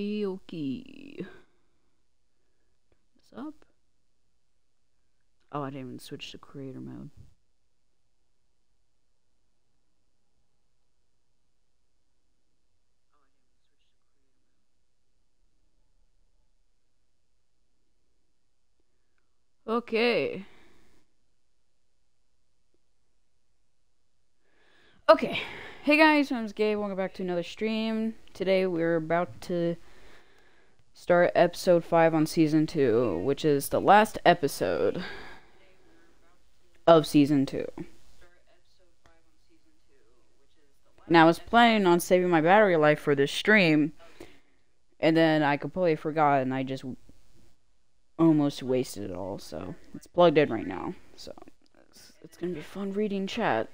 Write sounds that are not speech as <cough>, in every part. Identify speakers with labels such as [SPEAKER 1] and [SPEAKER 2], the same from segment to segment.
[SPEAKER 1] Dokie. What's up? Oh, I didn't even switch to creator mode. Okay. Okay. Hey guys, my name's Gabe. Welcome back to another stream. Today we're about to start episode 5 on season 2, which is the last episode of season 2. Now I was planning on saving my battery life for this stream, and then I completely forgot and I just almost wasted it all, so it's plugged in right now. So it's, it's gonna be fun reading chat.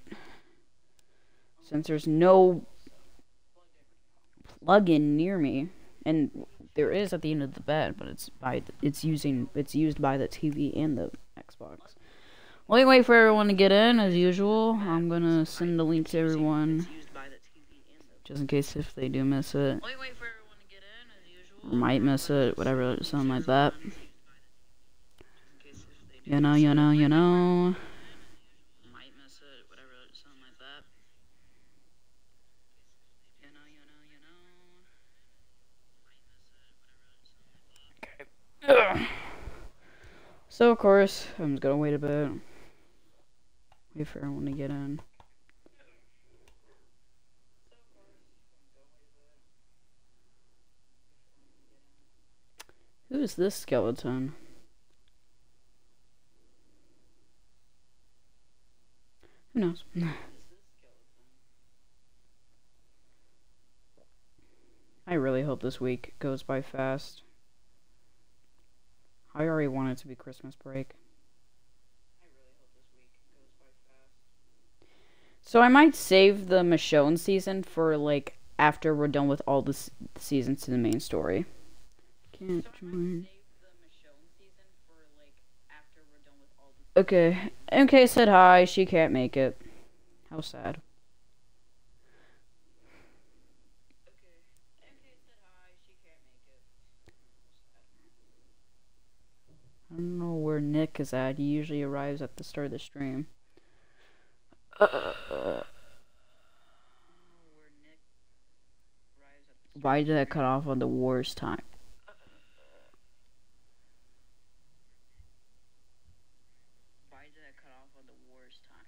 [SPEAKER 1] Since there's no plug-in near me, and there is at the end of the bed, but it's by the, it's using it's used by the TV and the Xbox. While we wait for everyone to get in, as usual, I'm gonna send the link to everyone, just in case if they do miss it, or might miss it, whatever, something like that. You know, you know, you know. Might miss it, whatever, something like that. You know, you know, you know. Okay. So, of course, I'm just gonna wait a bit. Wait for everyone to get in. Who is this skeleton? Who knows? <laughs> I really hope this week goes by fast. I already want it to be Christmas break. So I might save the Michonne season for like after we're done with all the s- seasons to the main story. Can't join. Okay, MK said hi. She can't make it. How sad. I don't know where Nick is at. He usually arrives at the start of the stream. Uh, why did I cut off on the worst time? Why did I cut off on the worst time?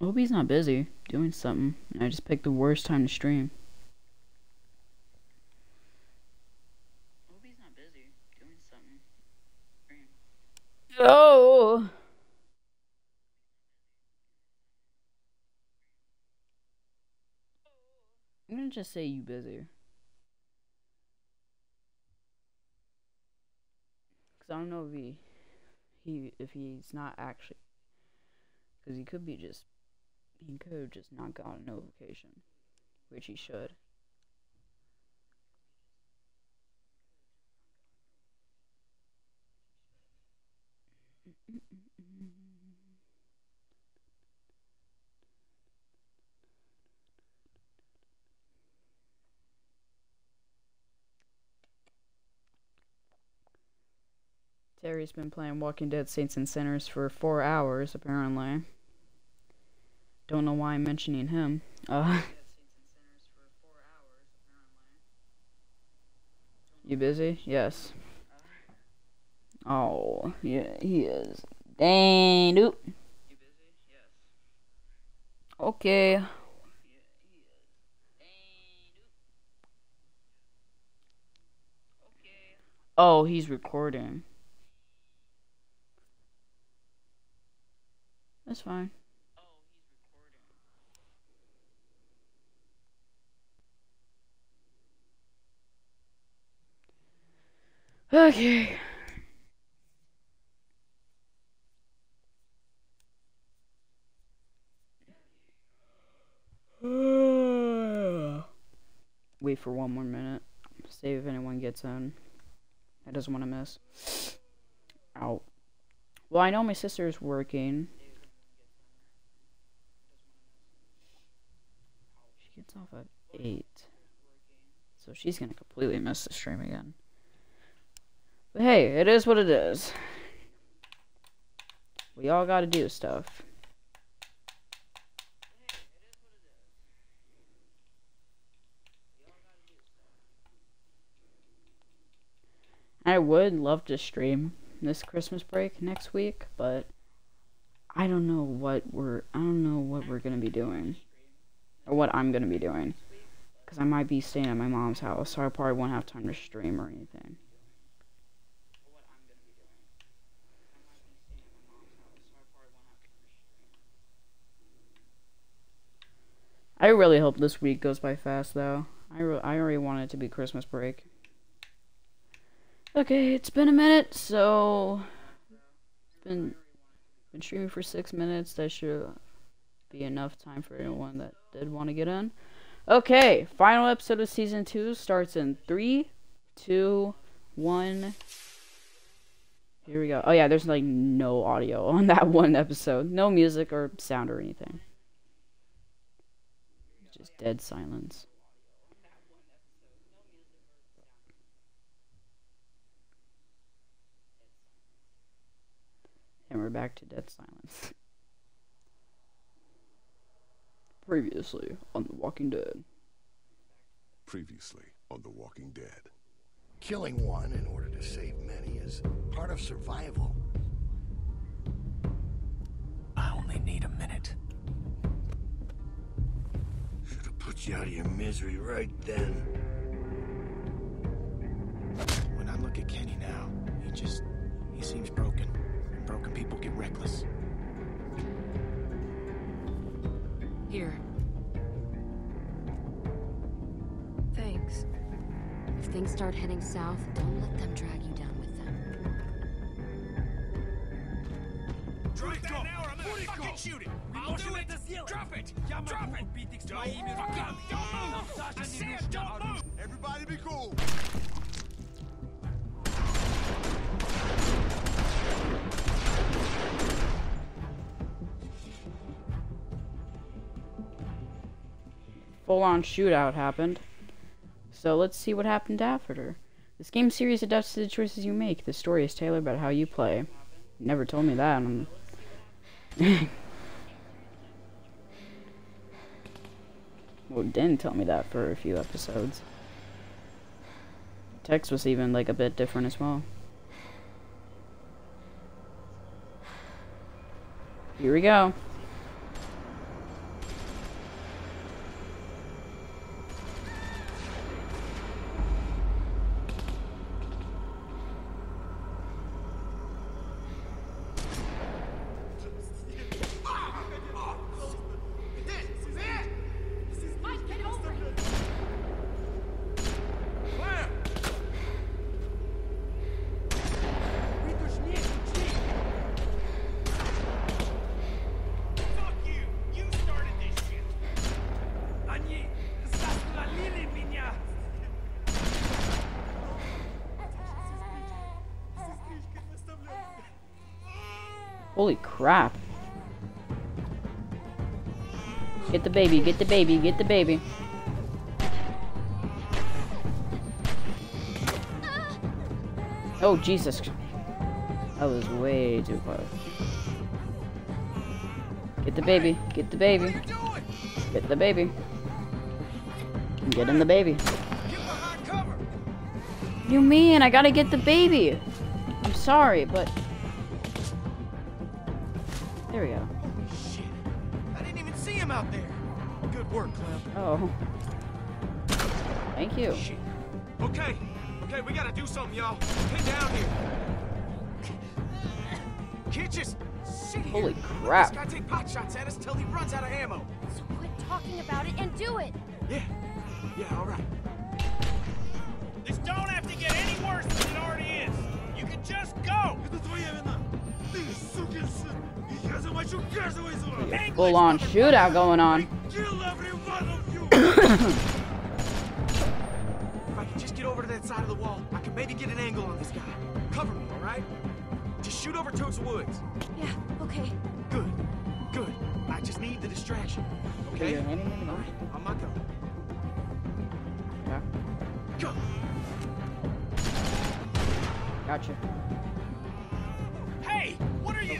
[SPEAKER 1] I hope he's not busy doing something. I just picked the worst time to stream. I hope he's not busy doing something. Oh. I'm gonna just say you busy. Cause I don't know if he, he if he's not actually, cause he could be just, he could have just not gotten a notification, which he should. Terry's been playing Walking Dead Saints and Sinners for four hours, apparently. Don't know why I'm mentioning him. Uh, <laughs> you busy? Yes. Oh, yeah, he is. Dang, dude. Okay. Oh, he's recording. That's fine. Okay. <sighs> Wait for one more minute. Save if anyone gets in. I doesn't want to miss. Out. Well, I know my sister's working. She gets off at 8. So she's going to completely miss the stream again. But hey, it is what it is. We all gotta do stuff. I would love to stream this Christmas break next week, but I don't know what we're I don't know what we're gonna be doing, or what I'm gonna be doing, because I might be staying at my mom's house, so I probably won't have time to stream or anything. I really hope this week goes by fast, though. I, I already want it to be Christmas break. Okay, it's been a minute, so... Been, been streaming for six minutes. That should be enough time for anyone that did want to get in. Okay, final episode of Season 2 starts in three, two, one. Here we go. Oh yeah, there's like no audio <laughs> on that one episode. No music or sound or anything. Just dead silence. And we're back to dead silence. <laughs> Previously on The Walking Dead.
[SPEAKER 2] Previously on The Walking Dead.
[SPEAKER 3] Killing one in order to save many is part of survival.
[SPEAKER 4] I only need a minute.
[SPEAKER 3] Put you out of your misery right then.
[SPEAKER 4] When I look at Kenny now, he just... he seems broken. And broken people get reckless.
[SPEAKER 5] Here. Thanks.
[SPEAKER 6] If things start heading south, don't let them drag you down with them.
[SPEAKER 7] Drop that now or I'm gonna fucking shoot it! I'll do it! Drop it! Drop it! Don't fuck up! Don't move! I said don't move!
[SPEAKER 2] Everybody be cool.
[SPEAKER 1] Full on shootout happened. So let's see what happened after. This game series adapts to the choices you make. The story is tailored about how you play. You never told me that. <laughs> well, didn't tell me that for a few episodes. Text was even like a bit different as well. Here we go. Crap. Get the baby, get the baby, get the baby. Oh, Jesus. That was way too close. Get the baby, get the baby, get the baby. Get in the baby. You mean I gotta get the baby? I'm sorry, but there we go.
[SPEAKER 7] Shit! I didn't even see him out there! Good work, Clem.
[SPEAKER 1] Oh, thank you.
[SPEAKER 7] Shit. Okay, okay, we gotta do something, y'all. Get down here. Can't just sit here.
[SPEAKER 1] Holy
[SPEAKER 7] Let
[SPEAKER 1] crap.
[SPEAKER 7] This guy take pot shots at us till he runs out of ammo.
[SPEAKER 6] So quit talking about it and do it!
[SPEAKER 7] Yeah, yeah, all right.
[SPEAKER 1] Full on shootout going on.
[SPEAKER 7] if <coughs> I can just get over to that side of the wall, I can maybe get an angle on this guy. Cover me, alright? Just shoot over towards the woods.
[SPEAKER 6] Yeah, okay.
[SPEAKER 7] Good, good. I just need the distraction. Okay?
[SPEAKER 1] Alright,
[SPEAKER 7] I'm not going. Yeah. Go!
[SPEAKER 1] Gotcha.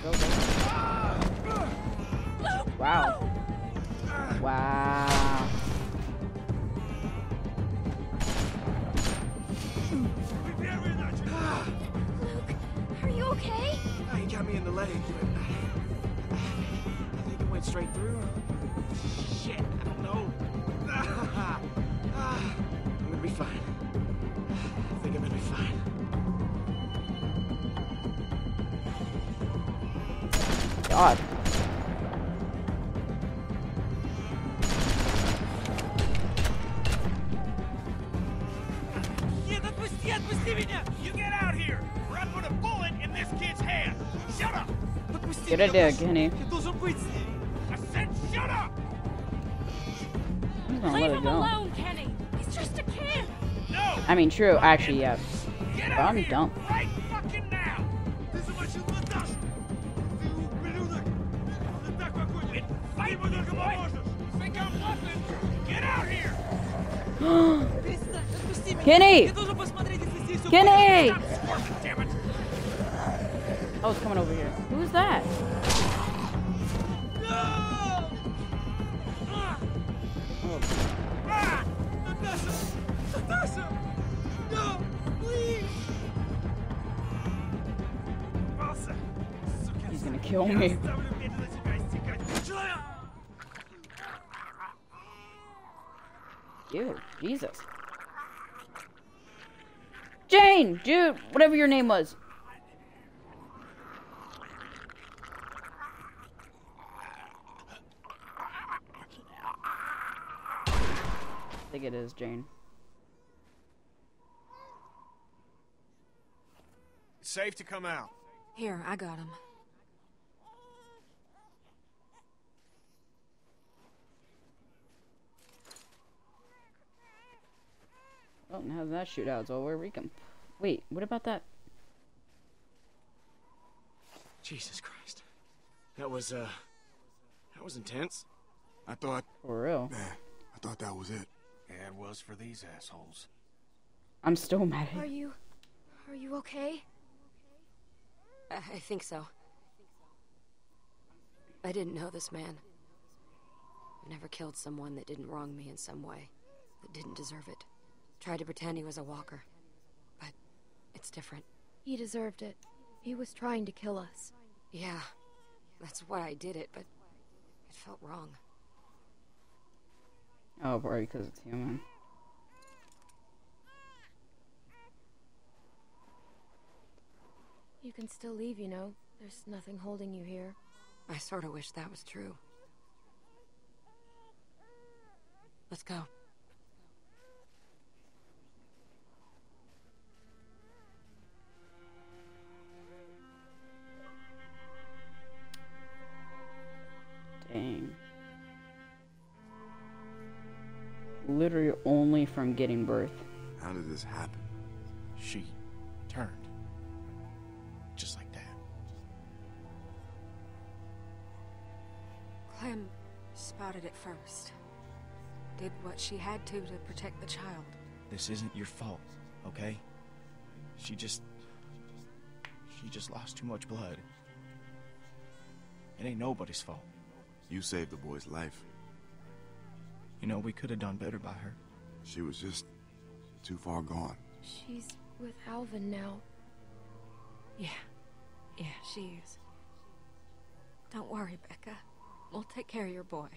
[SPEAKER 1] Go, go. Wow. Wow.
[SPEAKER 6] Luke, are you okay?
[SPEAKER 4] He got me in the leg, but I think it went straight through. Shit, I don't know.
[SPEAKER 8] Up!
[SPEAKER 1] I'm gonna let it.
[SPEAKER 6] Kenny. He's just a kid.
[SPEAKER 8] No!
[SPEAKER 1] I mean, true. Actually, yeah.
[SPEAKER 8] Get
[SPEAKER 1] But
[SPEAKER 8] out
[SPEAKER 1] I'm
[SPEAKER 8] here
[SPEAKER 1] dumb.
[SPEAKER 8] right fucking now!
[SPEAKER 4] Ты <gasps>
[SPEAKER 1] was coming over here. Who's that? He's gonna kill me. Dude, Jesus. Jane, dude, whatever your name was. I think it is Jane.
[SPEAKER 8] It's safe to come out.
[SPEAKER 5] Here, I got him.
[SPEAKER 1] Well, now that shootout's over, we can. Wait, what about that?
[SPEAKER 4] Jesus Christ. That was, uh... That was intense.
[SPEAKER 9] I thought,
[SPEAKER 1] For real.
[SPEAKER 9] man, I thought that was it.
[SPEAKER 10] Yeah, it was for these assholes.
[SPEAKER 1] I'm still mad
[SPEAKER 6] Are
[SPEAKER 1] at
[SPEAKER 6] you... Are you okay?
[SPEAKER 5] I, I think so. I didn't know this man. I never killed someone that didn't wrong me in some way, that didn't deserve it. Tried to pretend he was a walker. But it's different.
[SPEAKER 6] He deserved it. He was trying to kill us.
[SPEAKER 5] Yeah, that's why I did it, but it felt wrong.
[SPEAKER 1] Oh, probably because it's human.
[SPEAKER 6] You can still leave, you know. There's nothing holding you here.
[SPEAKER 5] I sort of wish that was true. Let's go.
[SPEAKER 1] Literally only from getting birth.
[SPEAKER 9] How did this happen?
[SPEAKER 4] She turned. Just like that.
[SPEAKER 5] Clem spotted it first. Did what she had to to protect the child.
[SPEAKER 4] This isn't your fault, okay? She just... She just lost too much blood. It ain't nobody's fault.
[SPEAKER 9] You saved the boy's life.
[SPEAKER 4] You know, we could have done better by her.
[SPEAKER 9] She was just too far gone.
[SPEAKER 6] She's with Alvin now.
[SPEAKER 5] Yeah. Yeah, she is. Don't worry, Becca. We'll take care of your boy.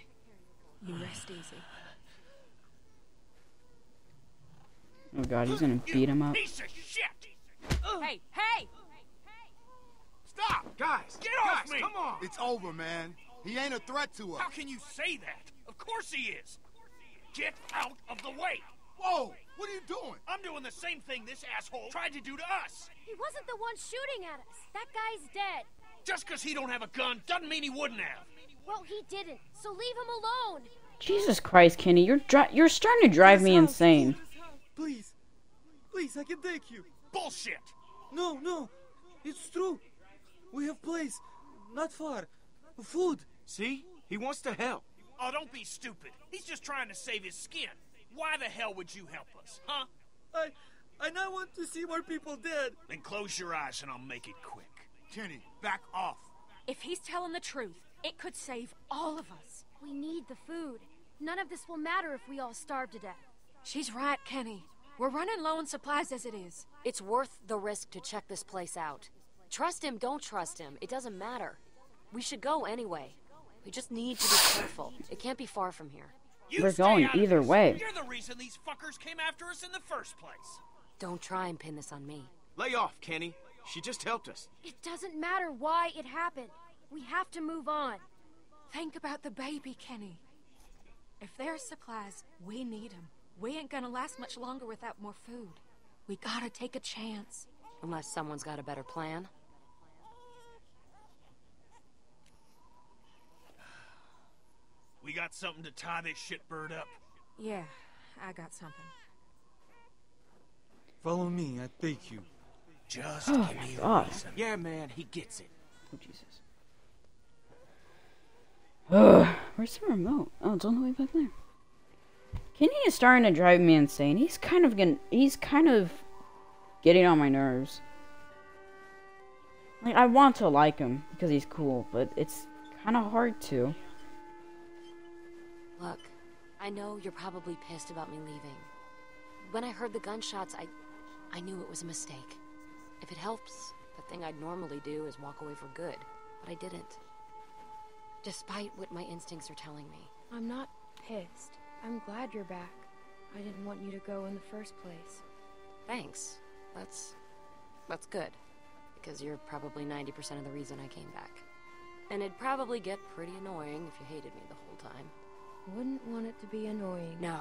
[SPEAKER 5] You rest easy.
[SPEAKER 1] Oh god, he's gonna beat him up.
[SPEAKER 8] Piece of shit!
[SPEAKER 5] Hey, hey!
[SPEAKER 8] Stop!
[SPEAKER 4] Guys!
[SPEAKER 8] Get off me! Come on!
[SPEAKER 10] It's over, man. He ain't a threat to us.
[SPEAKER 8] How can you say that? Of course he is! Get out of the way!
[SPEAKER 10] Whoa! What are you doing?
[SPEAKER 8] I'm doing the same thing this asshole tried to do to us!
[SPEAKER 11] He wasn't the one shooting at us. That guy's dead.
[SPEAKER 8] Just because he don't have a gun doesn't mean he wouldn't have.
[SPEAKER 11] Well, he didn't. So leave him alone.
[SPEAKER 1] Jesus Christ, Kenny, you're dri- you're starting to drive me insane.
[SPEAKER 7] Please. Please, I can take you.
[SPEAKER 8] Bullshit!
[SPEAKER 7] No, no. It's true. We have place. Not far. Food.
[SPEAKER 4] See? He wants to help.
[SPEAKER 8] Oh, don't be stupid. He's just trying to save his skin. Why the hell would you help us, huh?
[SPEAKER 7] I And I want to see more people dead.
[SPEAKER 8] Then close your eyes and I'll make it quick.
[SPEAKER 4] Kenny, back off.
[SPEAKER 6] If he's telling the truth, it could save all of us. We need the food. None of this will matter if we all starve to death.
[SPEAKER 5] She's right, Kenny. We're running low on supplies as it is. It's worth the risk to check this place out. Trust him, don't trust him. It doesn't matter. We should go anyway. We just need to be careful. It can't be far from here.
[SPEAKER 8] You
[SPEAKER 1] We're going either
[SPEAKER 8] this.
[SPEAKER 1] way.
[SPEAKER 8] You're the reason these fuckers came after us in the first place.
[SPEAKER 5] Don't try and pin this on me.
[SPEAKER 4] Lay off, Kenny. She just helped us.
[SPEAKER 6] It doesn't matter why it happened. We have to move on.
[SPEAKER 12] Think about the baby, Kenny. If there's supplies, we need them. We ain't gonna last much longer without more food. We gotta take a chance.
[SPEAKER 5] Unless someone's got a better plan.
[SPEAKER 8] We got something to tie this shitbird up.
[SPEAKER 12] Yeah, I got something.
[SPEAKER 7] Follow me, I beg you.
[SPEAKER 8] Just
[SPEAKER 1] Oh
[SPEAKER 8] give
[SPEAKER 1] my
[SPEAKER 8] me a
[SPEAKER 1] God.
[SPEAKER 8] reason.
[SPEAKER 4] Yeah, man, he gets it.
[SPEAKER 1] Oh, Jesus. Ugh, where's the remote? Oh, it's on the way back there. Kenny is starting to drive me insane. He's kind of getting, he's kind of getting on my nerves. Like, I want to like him because he's cool, but it's kind of hard to.
[SPEAKER 5] Look, I know you're probably pissed about me leaving. When I heard the gunshots, I I knew it was a mistake. If it helps, the thing I'd normally do is walk away for good, but I didn't. Despite what my instincts are telling me.
[SPEAKER 6] I'm not pissed. I'm glad you're back. I didn't want you to go in the first place.
[SPEAKER 5] Thanks. That's that's good. Because you're probably 90% of the reason I came back. And it'd probably get pretty annoying if you hated me the whole time.
[SPEAKER 6] Wouldn't want it to be annoying.
[SPEAKER 5] No,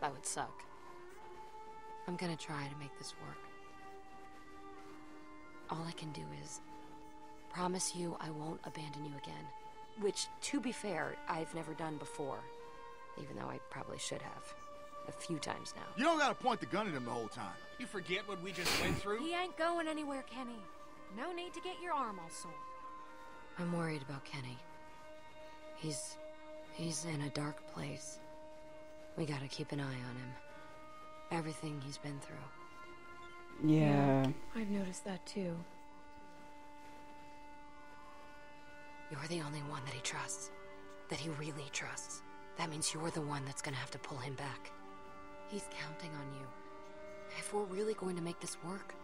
[SPEAKER 5] that would suck. I'm gonna try to make this work. All I can do is promise you I won't abandon you again. Which, to be fair, I've never done before. Even though I probably should have. A few times now.
[SPEAKER 9] You don't gotta point the gun at him the whole time.
[SPEAKER 8] You forget what we just went through?
[SPEAKER 12] He ain't going anywhere, Kenny. No need to get your arm all sore.
[SPEAKER 5] I'm worried about Kenny. He's. He's in a dark place. We gotta keep an eye on him. Everything he's been through.
[SPEAKER 1] Yeah.
[SPEAKER 6] I've noticed that too.
[SPEAKER 5] You're the only one that he trusts. That he really trusts. That means you're the one that's gonna have to pull him back. He's counting on you. If we're really going to make this work,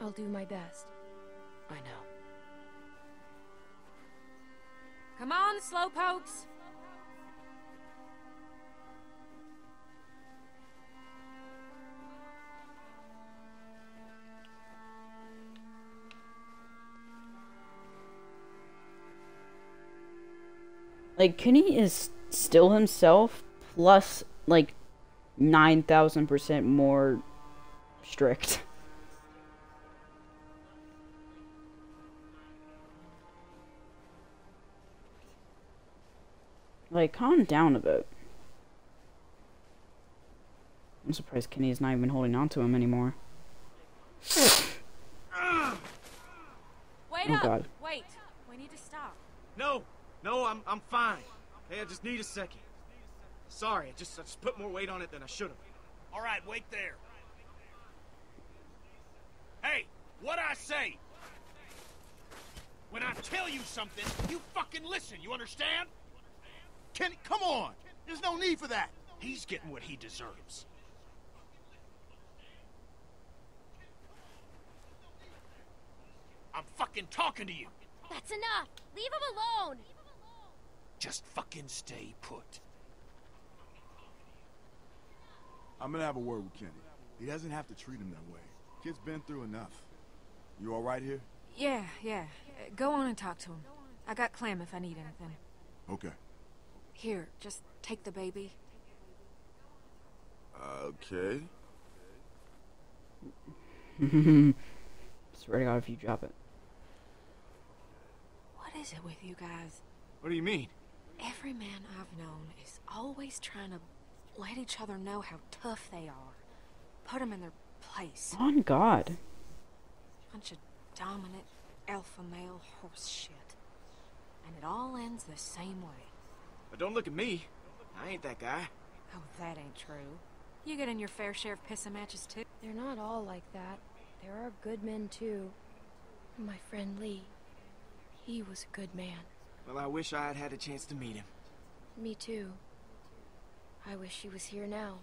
[SPEAKER 6] I'll do my best.
[SPEAKER 5] I know.
[SPEAKER 12] Come on, slowpokes.
[SPEAKER 1] Like, Kenny is still himself, plus, like, 9,000% more strict. <laughs> Like, calm down a bit. I'm surprised Kenny's not even holding on to him anymore.
[SPEAKER 12] Wait
[SPEAKER 1] Oh,
[SPEAKER 12] up.
[SPEAKER 1] God.
[SPEAKER 12] Wait. We need to stop.
[SPEAKER 4] No, no, I'm I'm fine. Hey, I just need a second. Sorry, I just I just put more weight on it than I should have.
[SPEAKER 8] All right, wait there. Hey, what I say? When I tell you something, you fucking listen, you understand?
[SPEAKER 9] Kenny, come on! There's no need for that!
[SPEAKER 8] He's getting what he deserves. I'm fucking talking to you.
[SPEAKER 6] That's enough. Leave him alone.
[SPEAKER 8] Just fucking stay put.
[SPEAKER 9] I'm gonna have a word with Kenny. He doesn't have to treat him that way. Kid's been through enough. You alright here?
[SPEAKER 12] Yeah, yeah. Uh, Go on and talk to him. I got Clem if I need anything.
[SPEAKER 9] Okay.
[SPEAKER 12] Here, just take the baby.
[SPEAKER 9] Okay.
[SPEAKER 1] Swear to God, if you drop it.
[SPEAKER 12] What is it with you guys?
[SPEAKER 4] What do you mean?
[SPEAKER 12] Every man I've known is always trying to let each other know how tough they are. Put them in their place.
[SPEAKER 1] On God.
[SPEAKER 12] Bunch of dominant alpha male horse shit. And it all ends the same way.
[SPEAKER 4] But don't look at me. I ain't that guy.
[SPEAKER 12] Oh, that ain't true. You get in your fair share of pissing matches too.
[SPEAKER 6] They're not all like that. There are good men too. My friend Lee. He was a good man.
[SPEAKER 4] Well, I wish I had had a chance to meet him.
[SPEAKER 6] Me too. I wish he was here now.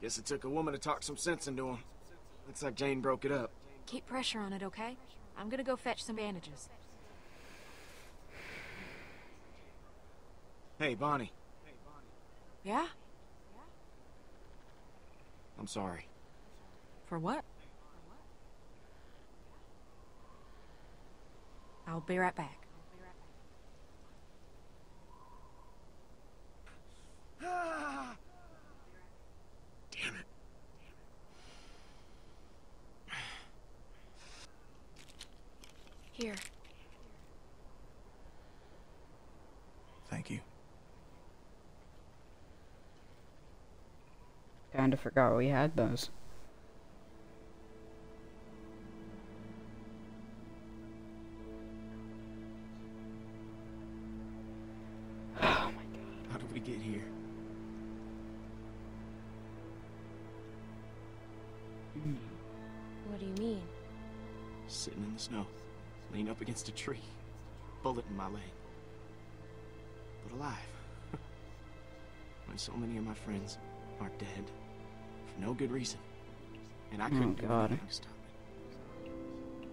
[SPEAKER 4] Guess it took a woman to talk some sense into him. Looks like Jane broke it up.
[SPEAKER 12] Keep pressure on it, okay? I'm gonna go fetch some bandages.
[SPEAKER 4] Hey, Bonnie.
[SPEAKER 12] Yeah?
[SPEAKER 4] I'm sorry.
[SPEAKER 12] For what? I'll be right back. <sighs>
[SPEAKER 4] Damn it.
[SPEAKER 6] Here.
[SPEAKER 13] Thank you.
[SPEAKER 1] Kinda forgot we had those. Oh my god.
[SPEAKER 4] How did we get here?
[SPEAKER 6] What do you mean?
[SPEAKER 4] Sitting in the snow, leaning up against a tree, bullet in my leg. But alive. <laughs> when so many of my friends are dead for no good reason. And I oh, couldn't do
[SPEAKER 1] God.
[SPEAKER 4] anything to stop it.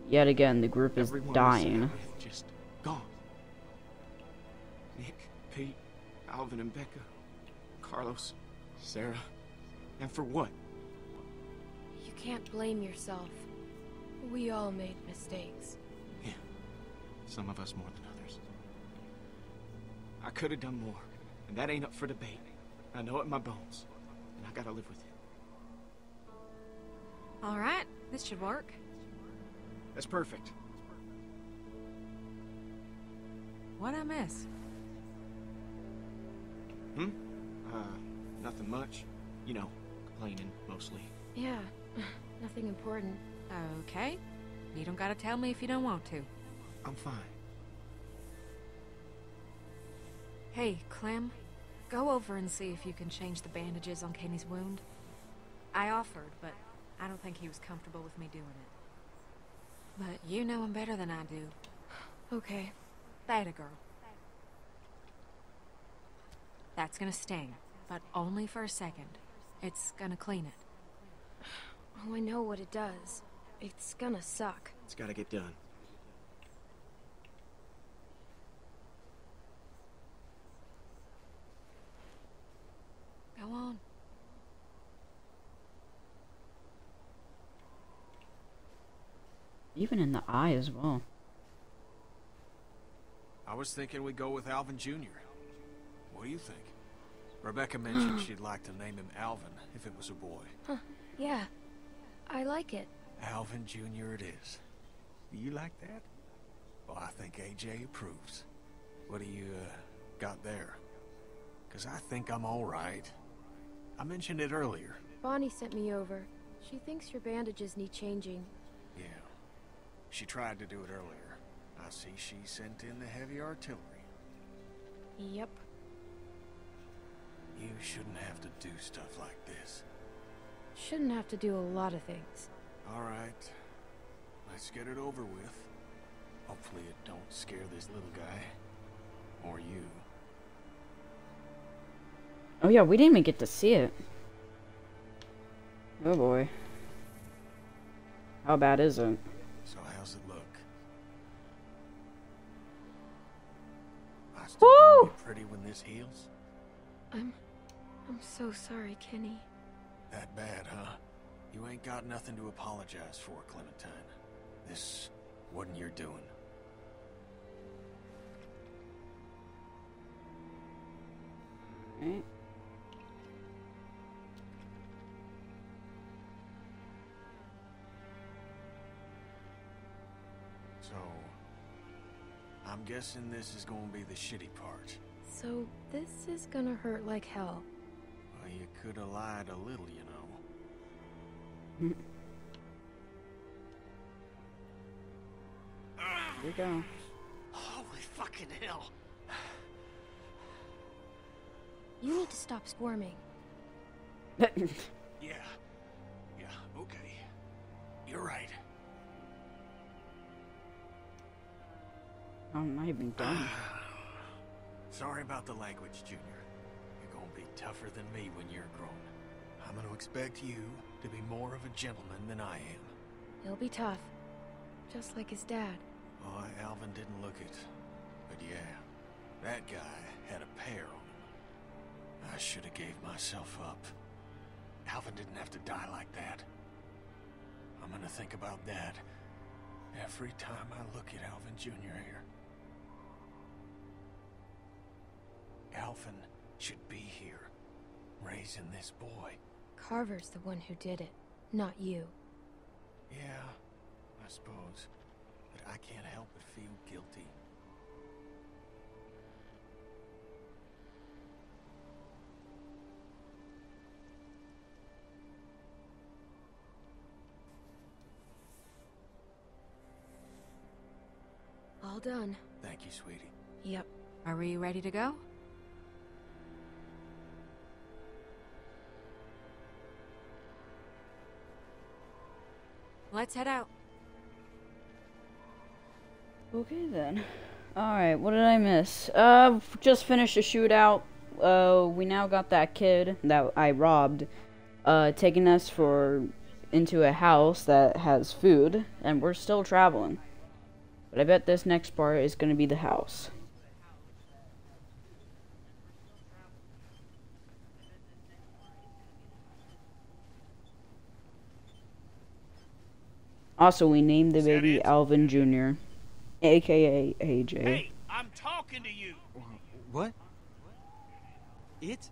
[SPEAKER 1] Yet again, the group is
[SPEAKER 4] Everyone
[SPEAKER 1] dying.
[SPEAKER 4] Just gone. Nick, Pete, Alvin and Becca, Carlos, Sarah. And for what?
[SPEAKER 6] You can't blame yourself. We all made mistakes.
[SPEAKER 4] Yeah. Some of us more than others. I could have done more, and that ain't up for debate. I know it in my bones, and I gotta live with it.
[SPEAKER 12] All right, this should work.
[SPEAKER 4] That's perfect.
[SPEAKER 12] What I miss?
[SPEAKER 4] Hmm? Uh, nothing much. You know, complaining mostly.
[SPEAKER 6] Yeah, <sighs> nothing important.
[SPEAKER 12] Okay. You don't gotta tell me if you don't want to.
[SPEAKER 4] I'm fine.
[SPEAKER 12] Hey, Clem. Go over and see if you can change the bandages on Kenny's wound. I offered, but I don't think he was comfortable with me doing it. But you know him better than I do.
[SPEAKER 6] Okay.
[SPEAKER 12] That girl. That's gonna sting, but only for a second. It's gonna clean it.
[SPEAKER 6] Oh, I know what it does. It's gonna suck.
[SPEAKER 4] It's gotta get done.
[SPEAKER 12] Go on.
[SPEAKER 1] Even in the eye as well.
[SPEAKER 8] I was thinking we go with Alvin Jr. What do you think? Rebecca mentioned <clears throat> she'd like to name him Alvin if it was a boy.
[SPEAKER 6] Huh. Yeah. I like it.
[SPEAKER 8] Alvin Jr. it is. Do you like that? Well, I think AJ approves. What do you, uh, got there? Because I think I'm all right. I mentioned it earlier.
[SPEAKER 6] Bonnie sent me over. She thinks your bandages need changing.
[SPEAKER 8] Yeah. She tried to do it earlier. I see she sent in the heavy artillery.
[SPEAKER 6] Yep.
[SPEAKER 8] You shouldn't have to do stuff like this.
[SPEAKER 6] Shouldn't have to do a lot of things.
[SPEAKER 8] All right. Let's get it over with. Hopefully it don't scare this little guy. Or you.
[SPEAKER 1] Oh yeah, we didn't even get to see it. Oh boy. How bad is it?
[SPEAKER 8] So how's it look? I still gonna be pretty when this heals?
[SPEAKER 6] I'm... I'm so sorry, Kenny.
[SPEAKER 8] That bad, huh? You ain't got nothing to apologize for, Clementine. This wasn't your doing.
[SPEAKER 1] Right.
[SPEAKER 8] I'm guessing this is gonna be the shitty part.
[SPEAKER 6] So, this is gonna hurt like hell.
[SPEAKER 8] Well, you could have lied a little, you know.
[SPEAKER 1] Here we go.
[SPEAKER 4] Holy fucking hell.
[SPEAKER 6] You need to stop squirming. <laughs>
[SPEAKER 7] Yeah. Yeah, okay. You're right.
[SPEAKER 1] I'm not even done. <sighs>
[SPEAKER 7] Sorry about the language, Junior. You're gonna be tougher than me when you're grown. I'm gonna expect you to be more of a gentleman than I am.
[SPEAKER 6] He'll be tough. Just like his dad.
[SPEAKER 7] Boy, Alvin didn't look it. But yeah, that guy had a pair on him. I should have gave myself up. Alvin didn't have to die like that. I'm gonna think about that every time I look at Alvin Jr. here. Alvin should be here, raising this boy.
[SPEAKER 6] Carver's the one who did it, not you.
[SPEAKER 7] Yeah, I suppose. But I can't help but feel guilty.
[SPEAKER 6] All done.
[SPEAKER 7] Thank you, sweetie.
[SPEAKER 6] Yep.
[SPEAKER 12] Are we ready to go? Let's head out.
[SPEAKER 1] Okay then. Alright, what did I miss? Uh, just finished a shootout. Uh, we now got that kid that I robbed, uh, taking us for into a house that has food, and we're still traveling. But I bet this next part is gonna be the house. Also, we named the baby Alvin Jr., aka AJ.
[SPEAKER 8] Hey, I'm talking to you.
[SPEAKER 13] What? It?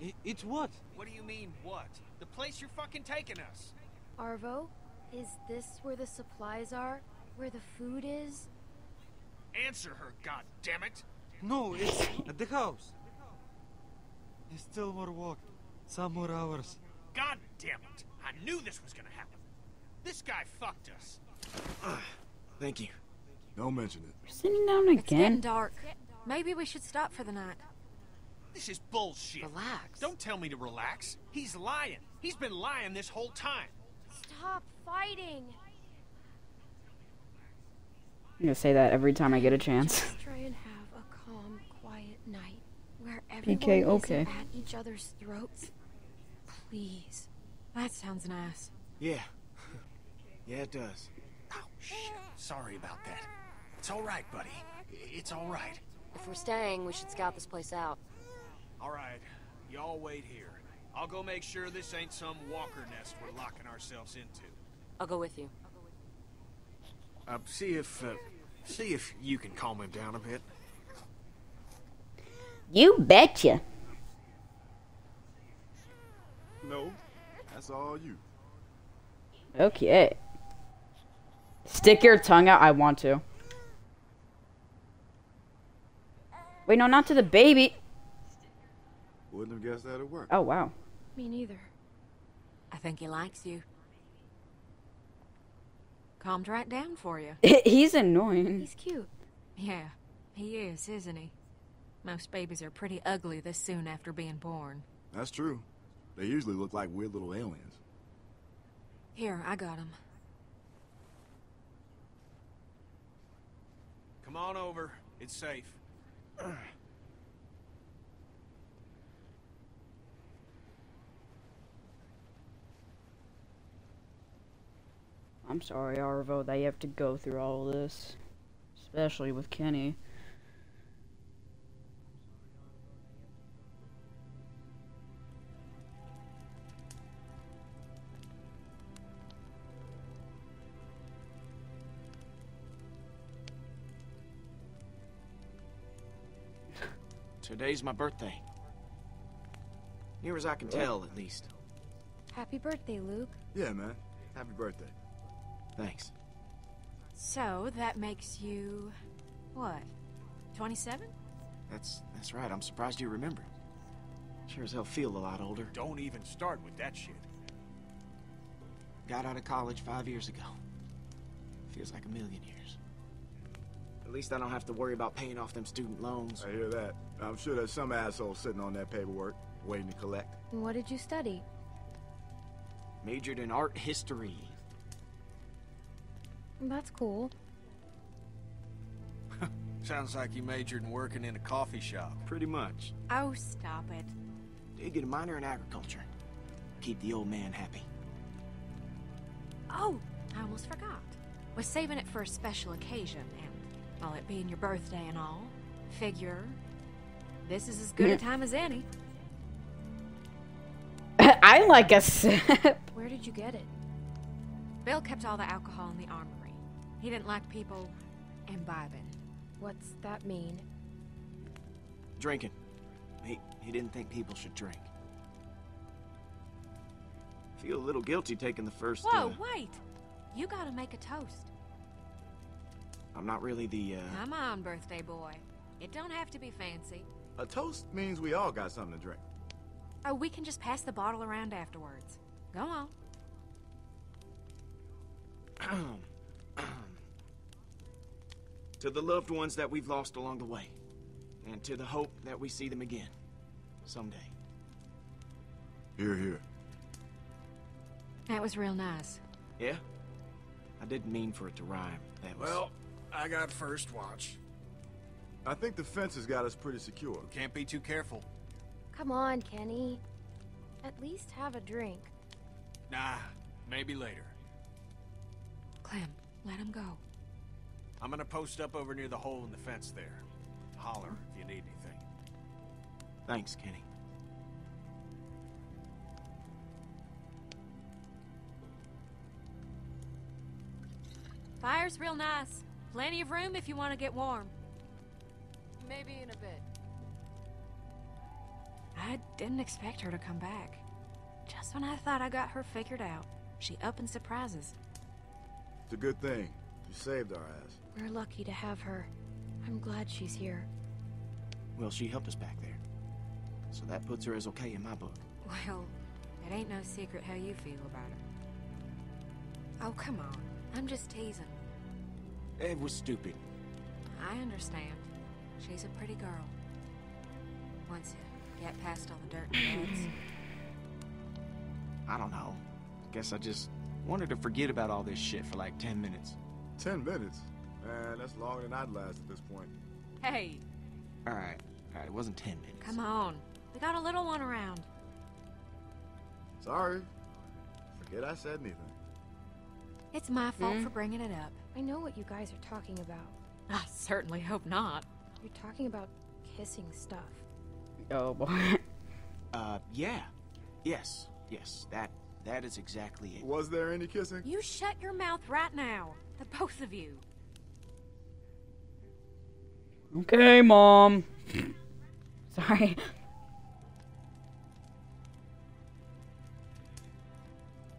[SPEAKER 13] it? It's what?
[SPEAKER 8] What do you mean, what? The place you're fucking taking us.
[SPEAKER 6] Arvo, is this where the supplies are? Where the food is?
[SPEAKER 8] Answer her, God damn it!
[SPEAKER 13] No, it's at the house. There's still more walk. Some more hours.
[SPEAKER 8] God damn it! I knew this was gonna happen. This guy fucked us.
[SPEAKER 9] Thank you. Don't mention it.
[SPEAKER 1] We're sitting down again.
[SPEAKER 12] It's getting dark. Maybe we should stop for the night.
[SPEAKER 8] This is bullshit.
[SPEAKER 5] Relax.
[SPEAKER 8] Don't tell me to relax. He's lying. He's been lying this whole time.
[SPEAKER 6] Stop fighting!
[SPEAKER 1] I'm gonna say that every time I get a chance.
[SPEAKER 6] Just try and have a calm, quiet night where
[SPEAKER 1] PK,
[SPEAKER 6] everyone
[SPEAKER 1] okay.
[SPEAKER 6] isn't at each other's throats. Please.
[SPEAKER 12] That sounds nice.
[SPEAKER 7] Yeah. Yeah, it does. Oh, shit. Sorry about that. It's all right, buddy. It's all right.
[SPEAKER 5] If we're staying, we should scout this place out.
[SPEAKER 8] All right, y'all wait here. I'll go make sure this ain't some walker nest we're locking ourselves into.
[SPEAKER 5] I'll go with you. I'll go with you.
[SPEAKER 7] Uh, see if, uh, see if you can calm him down a bit.
[SPEAKER 1] You betcha.
[SPEAKER 9] No, that's all you.
[SPEAKER 1] Okay. Stick your tongue out. I want to. Wait, no, not to the baby.
[SPEAKER 9] Wouldn't have guessed that at work.
[SPEAKER 1] Oh, wow.
[SPEAKER 6] Me neither.
[SPEAKER 12] I think he likes you. Calmed right down for you. <laughs>
[SPEAKER 1] He's annoying.
[SPEAKER 6] He's cute.
[SPEAKER 12] Yeah, he is, isn't he? Most babies are pretty ugly this soon after being born.
[SPEAKER 9] That's true. They usually look like weird little aliens.
[SPEAKER 12] Here, I got him.
[SPEAKER 8] Come on over. It's safe.
[SPEAKER 1] I'm sorry, Arvo, you have to go through all this. Especially with Kenny.
[SPEAKER 7] Today's my birthday. Near as I can tell, at least.
[SPEAKER 6] Happy birthday, Luke.
[SPEAKER 9] Yeah, man. Happy birthday.
[SPEAKER 7] Thanks.
[SPEAKER 12] So, that makes you. what? 27?
[SPEAKER 7] That's that's right. I'm surprised you remember. Sure as hell feel a lot older.
[SPEAKER 8] Don't even start with that shit.
[SPEAKER 7] Got out of college five years ago. Feels like a million years.
[SPEAKER 4] At least I don't have to worry about paying off them student loans.
[SPEAKER 9] I hear that. I'm sure there's some asshole sitting on that paperwork, waiting to collect.
[SPEAKER 6] What did you study?
[SPEAKER 4] Majored in art history.
[SPEAKER 6] That's cool. <laughs>
[SPEAKER 7] Sounds like you majored in working in a coffee shop.
[SPEAKER 4] Pretty much.
[SPEAKER 12] Oh, stop it.
[SPEAKER 4] Did get a minor in agriculture. Keep the old man happy.
[SPEAKER 12] Oh, I almost forgot. Was saving it for a special occasion, and well, it being your birthday and all, figure this is as good a time as any. <laughs>
[SPEAKER 1] I like a sip.
[SPEAKER 6] Where did you get it?
[SPEAKER 12] Bill kept all the alcohol in the armory. He didn't like people imbibing.
[SPEAKER 6] What's that mean?
[SPEAKER 4] Drinking. He, he didn't think people should drink. Feel a little guilty taking the first.
[SPEAKER 12] Whoa,
[SPEAKER 4] uh,
[SPEAKER 12] wait! You gotta make a toast.
[SPEAKER 4] I'm not really the. Uh,
[SPEAKER 12] Come on, birthday boy. It don't have to be fancy.
[SPEAKER 9] A toast means we all got something to drink.
[SPEAKER 12] Oh, we can just pass the bottle around afterwards. Go on. <clears throat>
[SPEAKER 4] to the loved ones that we've lost along the way, and to the hope that we see them again someday.
[SPEAKER 9] Here, here.
[SPEAKER 12] That was real nice.
[SPEAKER 4] Yeah? I didn't mean for it to rhyme. That was.
[SPEAKER 7] Well, I got first watch.
[SPEAKER 9] I think the fence has got us pretty secure.
[SPEAKER 7] Can't be too careful.
[SPEAKER 6] Come on, Kenny. At least have a drink.
[SPEAKER 7] Nah, maybe later.
[SPEAKER 12] Clem, let him go.
[SPEAKER 7] I'm gonna post up over near the hole in the fence there. Holler if you need anything.
[SPEAKER 4] Thanks, Kenny.
[SPEAKER 12] Fire's real nice. Plenty of room if you want to get warm.
[SPEAKER 6] Maybe in a bit.
[SPEAKER 12] I didn't expect her to come back. Just when I thought I got her figured out, she up and surprises.
[SPEAKER 9] It's a good thing. You saved our ass.
[SPEAKER 6] We're lucky to have her. I'm glad she's here.
[SPEAKER 4] Well, she helped us back there. So that puts her as okay in my book.
[SPEAKER 12] Well, it ain't no secret how you feel about her. Oh, come on. I'm just teasing.
[SPEAKER 4] It was stupid.
[SPEAKER 12] I understand. She's a pretty girl. Once you get past all the dirt and beds.
[SPEAKER 4] I don't know. Guess I just wanted to forget about all this shit for like 10 minutes.
[SPEAKER 9] Ten minutes? Man, that's longer than I'd last at this point.
[SPEAKER 12] Hey,
[SPEAKER 4] Alright, alright, it wasn't 10 minutes.
[SPEAKER 12] come on. We got a little one around.
[SPEAKER 9] Sorry. Forget I said anything.
[SPEAKER 12] It's my fault
[SPEAKER 6] Hmm?
[SPEAKER 12] for bringing it up.
[SPEAKER 6] I know what you guys are talking about.
[SPEAKER 12] I certainly hope not.
[SPEAKER 6] You're talking about kissing stuff.
[SPEAKER 1] Oh boy. <laughs>
[SPEAKER 4] Uh, yeah. Yes, yes, that that is exactly it.
[SPEAKER 9] Was there any kissing?
[SPEAKER 12] You shut your mouth right now. The both of you.
[SPEAKER 1] Okay, mom. <laughs> Sorry.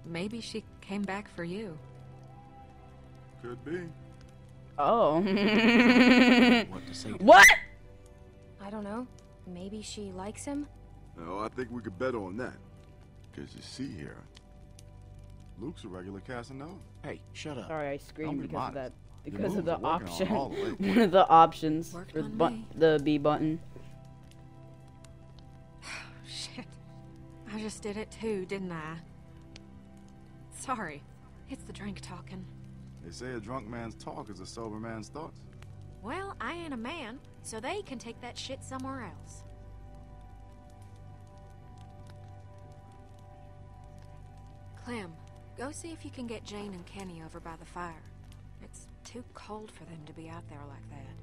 [SPEAKER 12] Maybe she came back for you.
[SPEAKER 9] Could be.
[SPEAKER 1] Oh. <laughs>
[SPEAKER 4] What to say?
[SPEAKER 1] what?
[SPEAKER 6] I don't know. Maybe she likes him?
[SPEAKER 9] No, I think we could bet on that. Because you see here, Luke's a regular Casanova.
[SPEAKER 4] Hey, shut up.
[SPEAKER 1] Sorry, I screamed
[SPEAKER 9] be
[SPEAKER 1] because of that.
[SPEAKER 9] modest. Your
[SPEAKER 1] Because of the
[SPEAKER 9] are working on
[SPEAKER 1] option.
[SPEAKER 9] all the way. <laughs>
[SPEAKER 1] One of the options
[SPEAKER 12] Worked
[SPEAKER 1] for the, bu- the B button. <sighs>
[SPEAKER 12] Shit. I just did it too, didn't I? Sorry. It's the drink talking.
[SPEAKER 9] They say a drunk man's talk is a sober man's thoughts.
[SPEAKER 12] Well, I ain't a man, so they can take that shit somewhere else. Clem, go see if you can get Jane and Kenny over by the fire. It's too cold for them to be out there like that.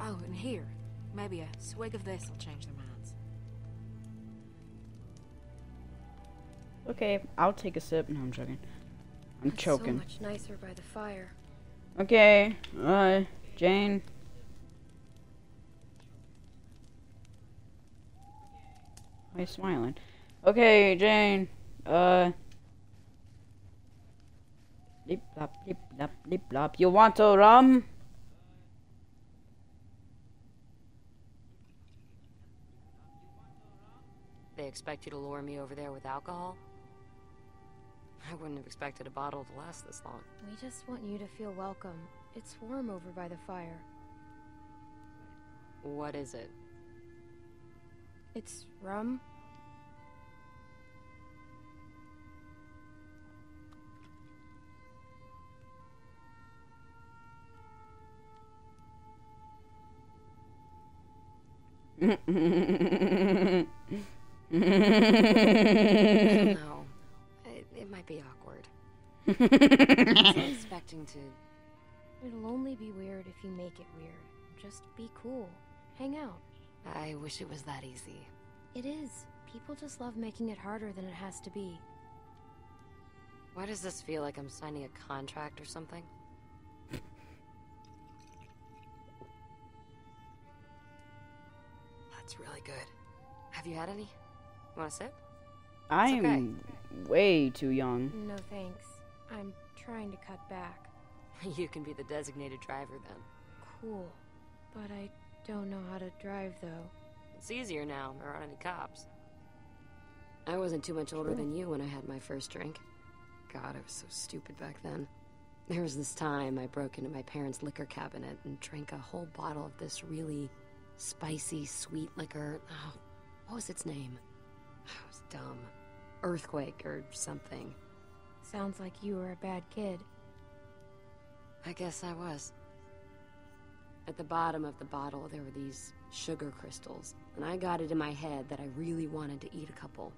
[SPEAKER 12] Oh, and here, maybe a swig of this will change their minds.
[SPEAKER 1] Okay, I'll take a sip. No, I'm joking. I'm
[SPEAKER 6] It's
[SPEAKER 1] choking.
[SPEAKER 6] so much nicer by the fire.
[SPEAKER 1] Okay, uh, Jane. Why are you smiling? Okay, Jane. Uh. Lip lop, lip lop, lip lop. You want a rum?
[SPEAKER 5] They expect you to lure me over there with alcohol? I wouldn't have expected a bottle to last this long.
[SPEAKER 6] We just want you to feel welcome. It's warm over by the fire.
[SPEAKER 5] What is it?
[SPEAKER 6] It's rum. <laughs> <laughs>
[SPEAKER 5] expecting to.
[SPEAKER 6] It'll only be weird if you make it weird. Just be cool. Hang out.
[SPEAKER 5] I wish it was that easy.
[SPEAKER 6] It is. People just love making it harder than it has to be.
[SPEAKER 5] Why does this feel like I'm signing a contract or something? That's really good. Have you had any? Want a sip?
[SPEAKER 1] I'm
[SPEAKER 5] okay.
[SPEAKER 1] way too young.
[SPEAKER 6] No thanks. I'm trying to cut back. <laughs>
[SPEAKER 5] you can be the designated driver then.
[SPEAKER 6] Cool. But I don't know how to drive though.
[SPEAKER 5] It's easier now. There aren't any cops. I wasn't too much older than you when I had my first drink. God, I was so stupid back then. There was this time I broke into my parents' liquor cabinet and drank a whole bottle of this really spicy, sweet liquor. Oh, what was its name? It was dumb. Earthquake or something.
[SPEAKER 6] Sounds like you were a bad kid.
[SPEAKER 5] I guess I was. At the bottom of the bottle, there were these sugar crystals, and I got it in my head that I really wanted to eat a couple.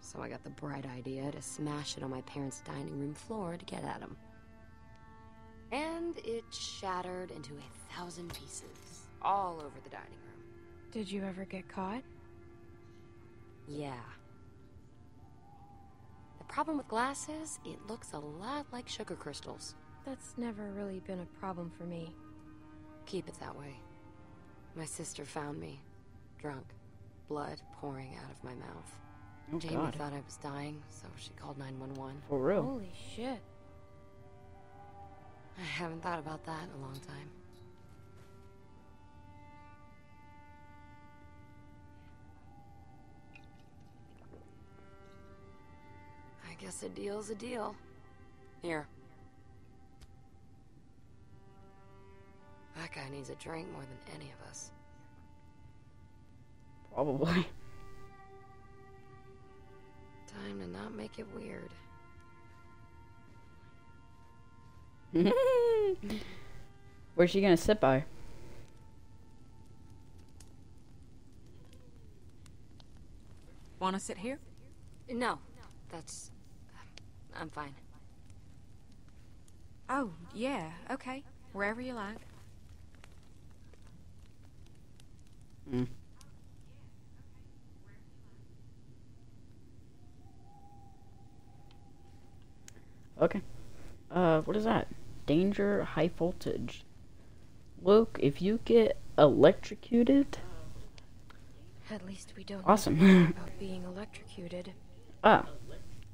[SPEAKER 5] So I got the bright idea to smash it on my parents' dining room floor to get at them. And it shattered into a thousand pieces, all over the dining room.
[SPEAKER 6] Did you ever get caught?
[SPEAKER 5] Yeah. The problem with glass is, it looks a lot like sugar crystals.
[SPEAKER 6] That's never really been a problem for me.
[SPEAKER 5] Keep it that way. My sister found me, drunk, blood pouring out of my mouth.
[SPEAKER 1] Oh,
[SPEAKER 5] Jamie
[SPEAKER 1] God.
[SPEAKER 5] thought I was dying, so she called 911.
[SPEAKER 1] For real.
[SPEAKER 6] Holy shit.
[SPEAKER 5] I haven't thought about that in a long time. Guess a deal's a deal. Here. That guy needs a drink more than any of us.
[SPEAKER 1] Probably. <laughs>
[SPEAKER 5] Time to not make it weird. <laughs>
[SPEAKER 1] Where's she gonna sit by?
[SPEAKER 12] Want to sit here?
[SPEAKER 5] No, that's. I'm fine.
[SPEAKER 12] Oh, yeah, okay. Wherever you like.
[SPEAKER 1] Mm. Okay. Uh, what is that? Danger high voltage. Luke, if you get electrocuted.
[SPEAKER 6] At least we don't
[SPEAKER 1] Awesome.
[SPEAKER 6] about <laughs> being electrocuted.
[SPEAKER 1] Ah.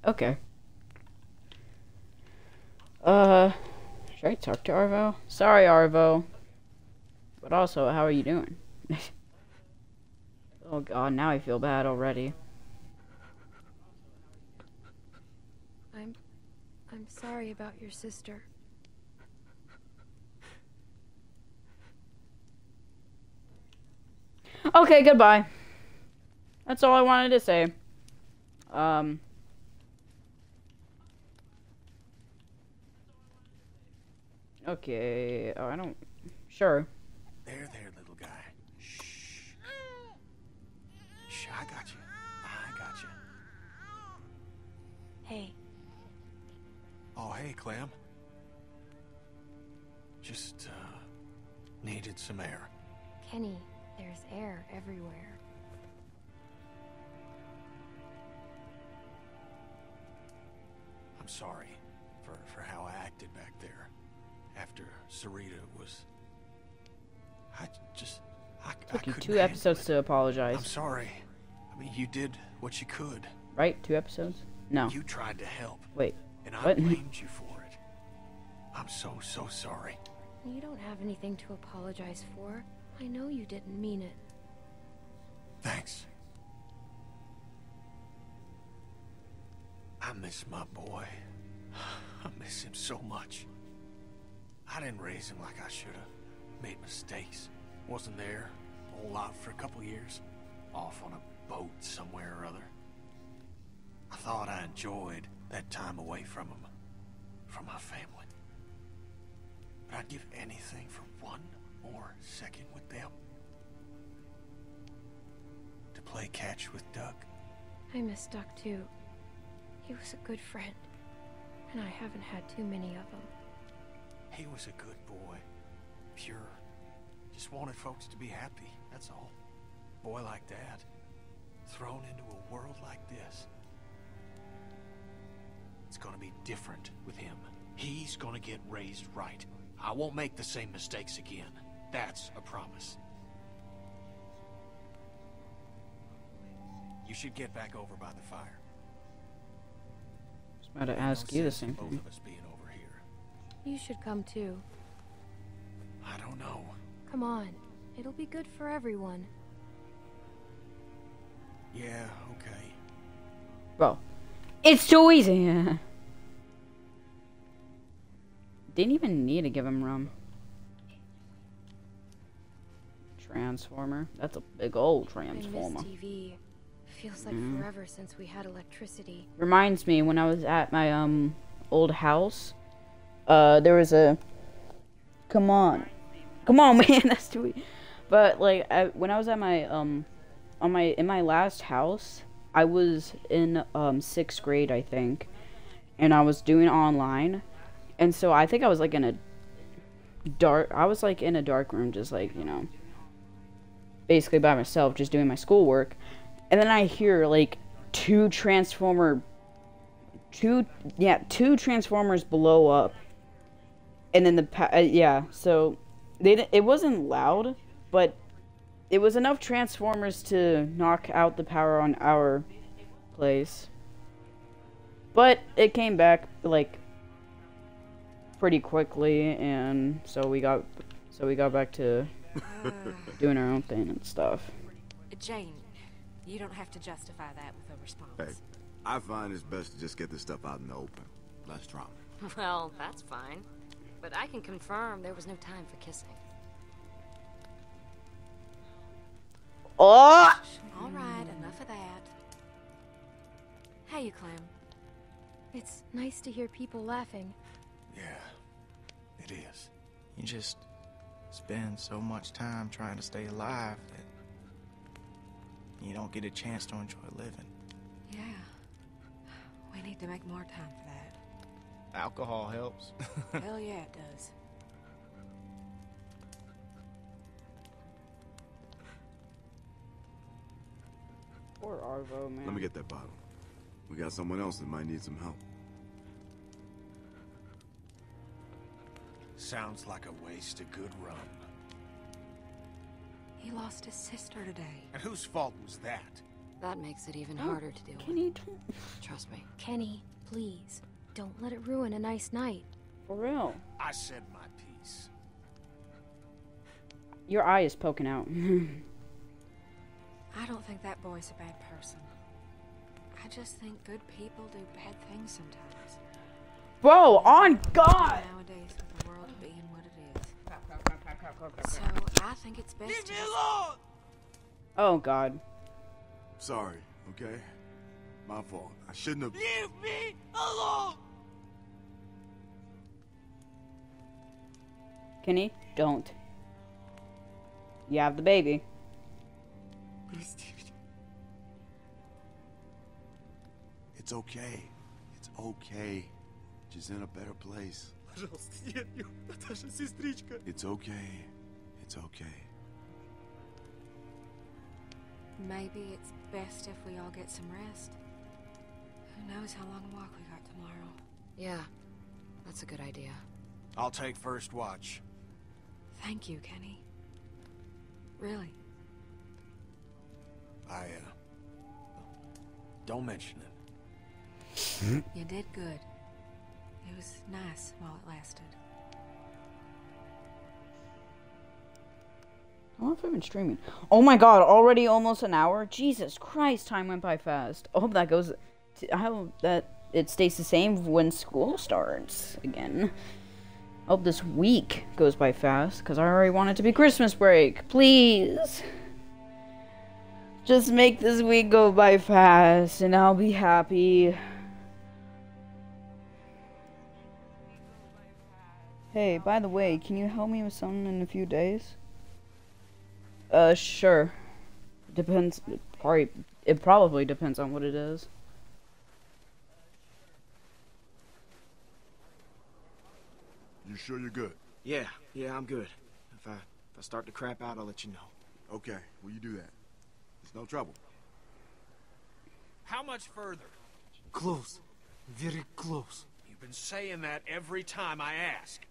[SPEAKER 1] Okay. Uh, should I talk to Arvo? Sorry, Arvo. But also, how are you doing? <laughs> oh god, now I feel bad already.
[SPEAKER 6] I'm I'm sorry about your sister.
[SPEAKER 1] Okay, goodbye. That's all I wanted to say. Um. Okay, oh, I don't. Sure.
[SPEAKER 8] There, there, little guy. Shh. Shh, I got you. I got you.
[SPEAKER 6] Hey,
[SPEAKER 8] Oh, hey, Clem. Just, uh, needed some air.
[SPEAKER 6] Kenny, there's air everywhere.
[SPEAKER 8] I'm sorry for, for how I acted back there after Sarita was. I just. I, I
[SPEAKER 1] Took you
[SPEAKER 8] couldn't
[SPEAKER 1] two episodes
[SPEAKER 8] it.
[SPEAKER 1] to apologize.
[SPEAKER 8] I'm sorry. I mean, you did what you could.
[SPEAKER 1] Right? Two episodes? No.
[SPEAKER 8] You tried to help,
[SPEAKER 1] Wait.
[SPEAKER 8] and I
[SPEAKER 1] What? <laughs>
[SPEAKER 8] blamed you for it. I'm so, so sorry.
[SPEAKER 6] You don't have anything to apologize for. I know you didn't mean it.
[SPEAKER 8] Thanks. I miss my boy. <sighs> I miss him so much. I didn't raise him like I should have. Made mistakes. Wasn't there. a whole lot for a couple years, off on a boat somewhere or other. I thought I enjoyed that time away from him. from my family. But I'd give anything for one more second with them. To play catch with Duck.
[SPEAKER 6] I miss Duck too. He was a good friend, and I haven't had too many of them.
[SPEAKER 8] He was a good boy. Pure. Just wanted folks to be happy, that's all. Boy like that. Thrown into a world like this. It's gonna be different with him. He's gonna get raised right. I won't make the same mistakes again. That's a promise. You should get back over by the fire.
[SPEAKER 1] I was about to ask you the same thing.
[SPEAKER 6] You should come too.
[SPEAKER 8] I don't know.
[SPEAKER 6] Come on. It'll be good for everyone.
[SPEAKER 8] Yeah, okay.
[SPEAKER 1] Bro, it's too easy. Didn't even need to give him rum. Transformer. That's a big old
[SPEAKER 6] I miss
[SPEAKER 1] transformer.
[SPEAKER 6] TV. Feels like
[SPEAKER 1] Mhm.
[SPEAKER 6] forever since we had electricity.
[SPEAKER 1] Reminds me when I was at my um old house. Uh, there was a. Come on, come on, <laughs> man. That's too. e- But like, I, when I was at my um, on my in my last house, I was in um sixth grade, I think, and I was doing online, and so I think I was like in a dark. I was like in a dark room, just like you know, basically by myself, just doing my schoolwork, and then I hear like two transformer two yeah two transformers blow up and then the pa- uh, yeah so they di- it wasn't loud but it was enough transformers to knock out the power on our place but it came back like pretty quickly and so we got so we got back to <laughs> doing our own thing and stuff
[SPEAKER 12] Jane, you don't have to justify that with a response.
[SPEAKER 9] Hey, I find it's best to just get this stuff out in the open. Less drama.
[SPEAKER 5] Well, that's fine. But I can confirm there was no time for kissing.
[SPEAKER 1] oh
[SPEAKER 12] All right, enough of that. Hey, you, Clem.
[SPEAKER 6] It's nice to hear people laughing.
[SPEAKER 8] Yeah, it is.
[SPEAKER 13] You just spend so much time trying to stay alive that you don't get a chance to enjoy living.
[SPEAKER 12] Yeah. We need to make more time for that.
[SPEAKER 13] Alcohol helps. <laughs>
[SPEAKER 12] Hell yeah, it does.
[SPEAKER 1] poor arvo man
[SPEAKER 9] Let me get that bottle. We got someone else that might need some help.
[SPEAKER 8] Sounds like a waste of good rum.
[SPEAKER 12] He lost his sister today.
[SPEAKER 8] And whose fault was that?
[SPEAKER 5] That makes it even
[SPEAKER 6] Oh,
[SPEAKER 5] harder to deal with.
[SPEAKER 1] Kenny,
[SPEAKER 5] Trust me.
[SPEAKER 6] Kenny, please, don't let it ruin a nice night.
[SPEAKER 1] for real
[SPEAKER 8] I said my piece.
[SPEAKER 1] your eye is poking out <laughs>
[SPEAKER 12] I don't think that boy's a bad person. I just think good people do bad things sometimes.
[SPEAKER 1] bro on god
[SPEAKER 12] Nowadays, with the world being what it is. So, <laughs> I think it's best
[SPEAKER 13] Leave me alone!
[SPEAKER 1] oh god
[SPEAKER 9] Sorry, okay? My fault. I shouldn't have.
[SPEAKER 13] Leave me alone!
[SPEAKER 1] Kenny, don't. You have the baby.
[SPEAKER 9] It's okay. It's okay. She's in a better place. It's okay. It's okay.
[SPEAKER 12] Maybe it's best if we all get some rest. Who knows how long a walk we got tomorrow.
[SPEAKER 5] Yeah, that's a good idea.
[SPEAKER 8] I'll take first watch.
[SPEAKER 12] Thank you, Kenny. Really.
[SPEAKER 8] I, uh... Don't mention it.
[SPEAKER 12] You did good. It was nice while it lasted.
[SPEAKER 1] I wonder if I've been streaming. Oh my god, already almost an hour? Jesus Christ, time went by fast. I hope that goes. I hope that it stays the same when school starts again. Hope this week goes by fast, because I already want it to be Christmas break. Please. Just make this week go by fast and I'll be happy. Hey, by the way, can you help me with something in a few days? Uh, sure. Depends. Probably. It probably depends on what it is.
[SPEAKER 9] You sure you're good?
[SPEAKER 4] Yeah, yeah, I'm good. If I if I start to crap out, I'll let you know.
[SPEAKER 9] Okay, will you do that? It's no trouble.
[SPEAKER 8] How much further?
[SPEAKER 4] Close. Very close.
[SPEAKER 8] You've been saying that every time I ask.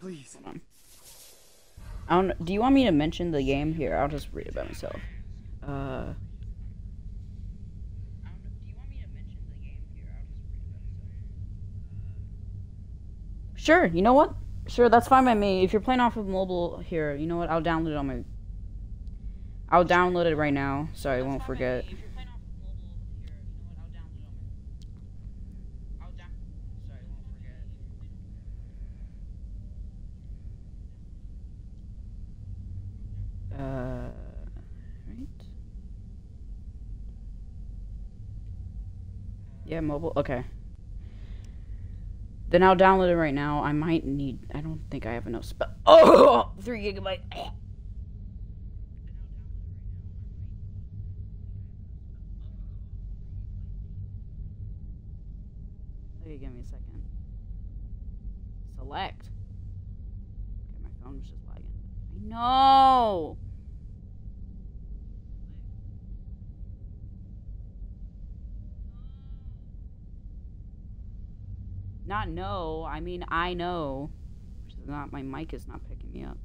[SPEAKER 4] Please.
[SPEAKER 1] I don't. Do you want me to mention the game here? I'll just read it by myself. Uh. Sure, you know what? Sure, that's fine by me. If you're playing off of mobile here, you know what? I'll download it on my. I'll download it right now, so I won't forget. Uh, right. Yeah, mobile. Okay. Then I'll download it right now. I might need. I don't think I have enough space. Oh, <laughs> three gigabyte. Okay, give me a second. Select. Okay, my phone was just lagging. I know. Not no. I mean I know. Which is not my mic is not picking me up.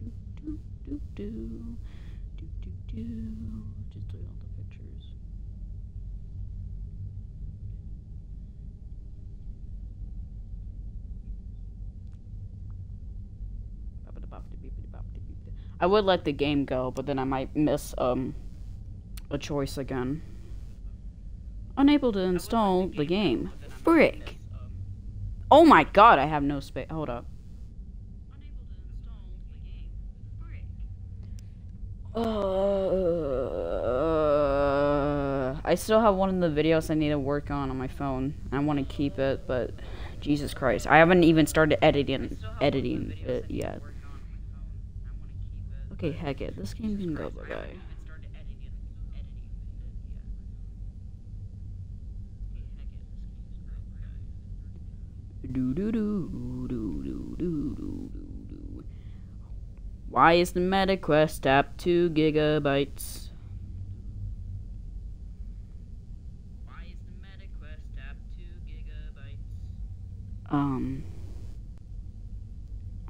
[SPEAKER 1] Do do do do do do. Just delete all the pictures. I would let the game go, but then I might miss um a choice again. Unable to install the game. Frick. Oh my god, I have no space. Hold up. Uh, I still have one of the videos I need to work on on my phone. I want to keep it, but Jesus Christ, I haven't even started editing editing it yet. Okay, heck it. This game can go bye bye. Do do do do do do do do. Why is the MetaQuest app two gigabytes? Um,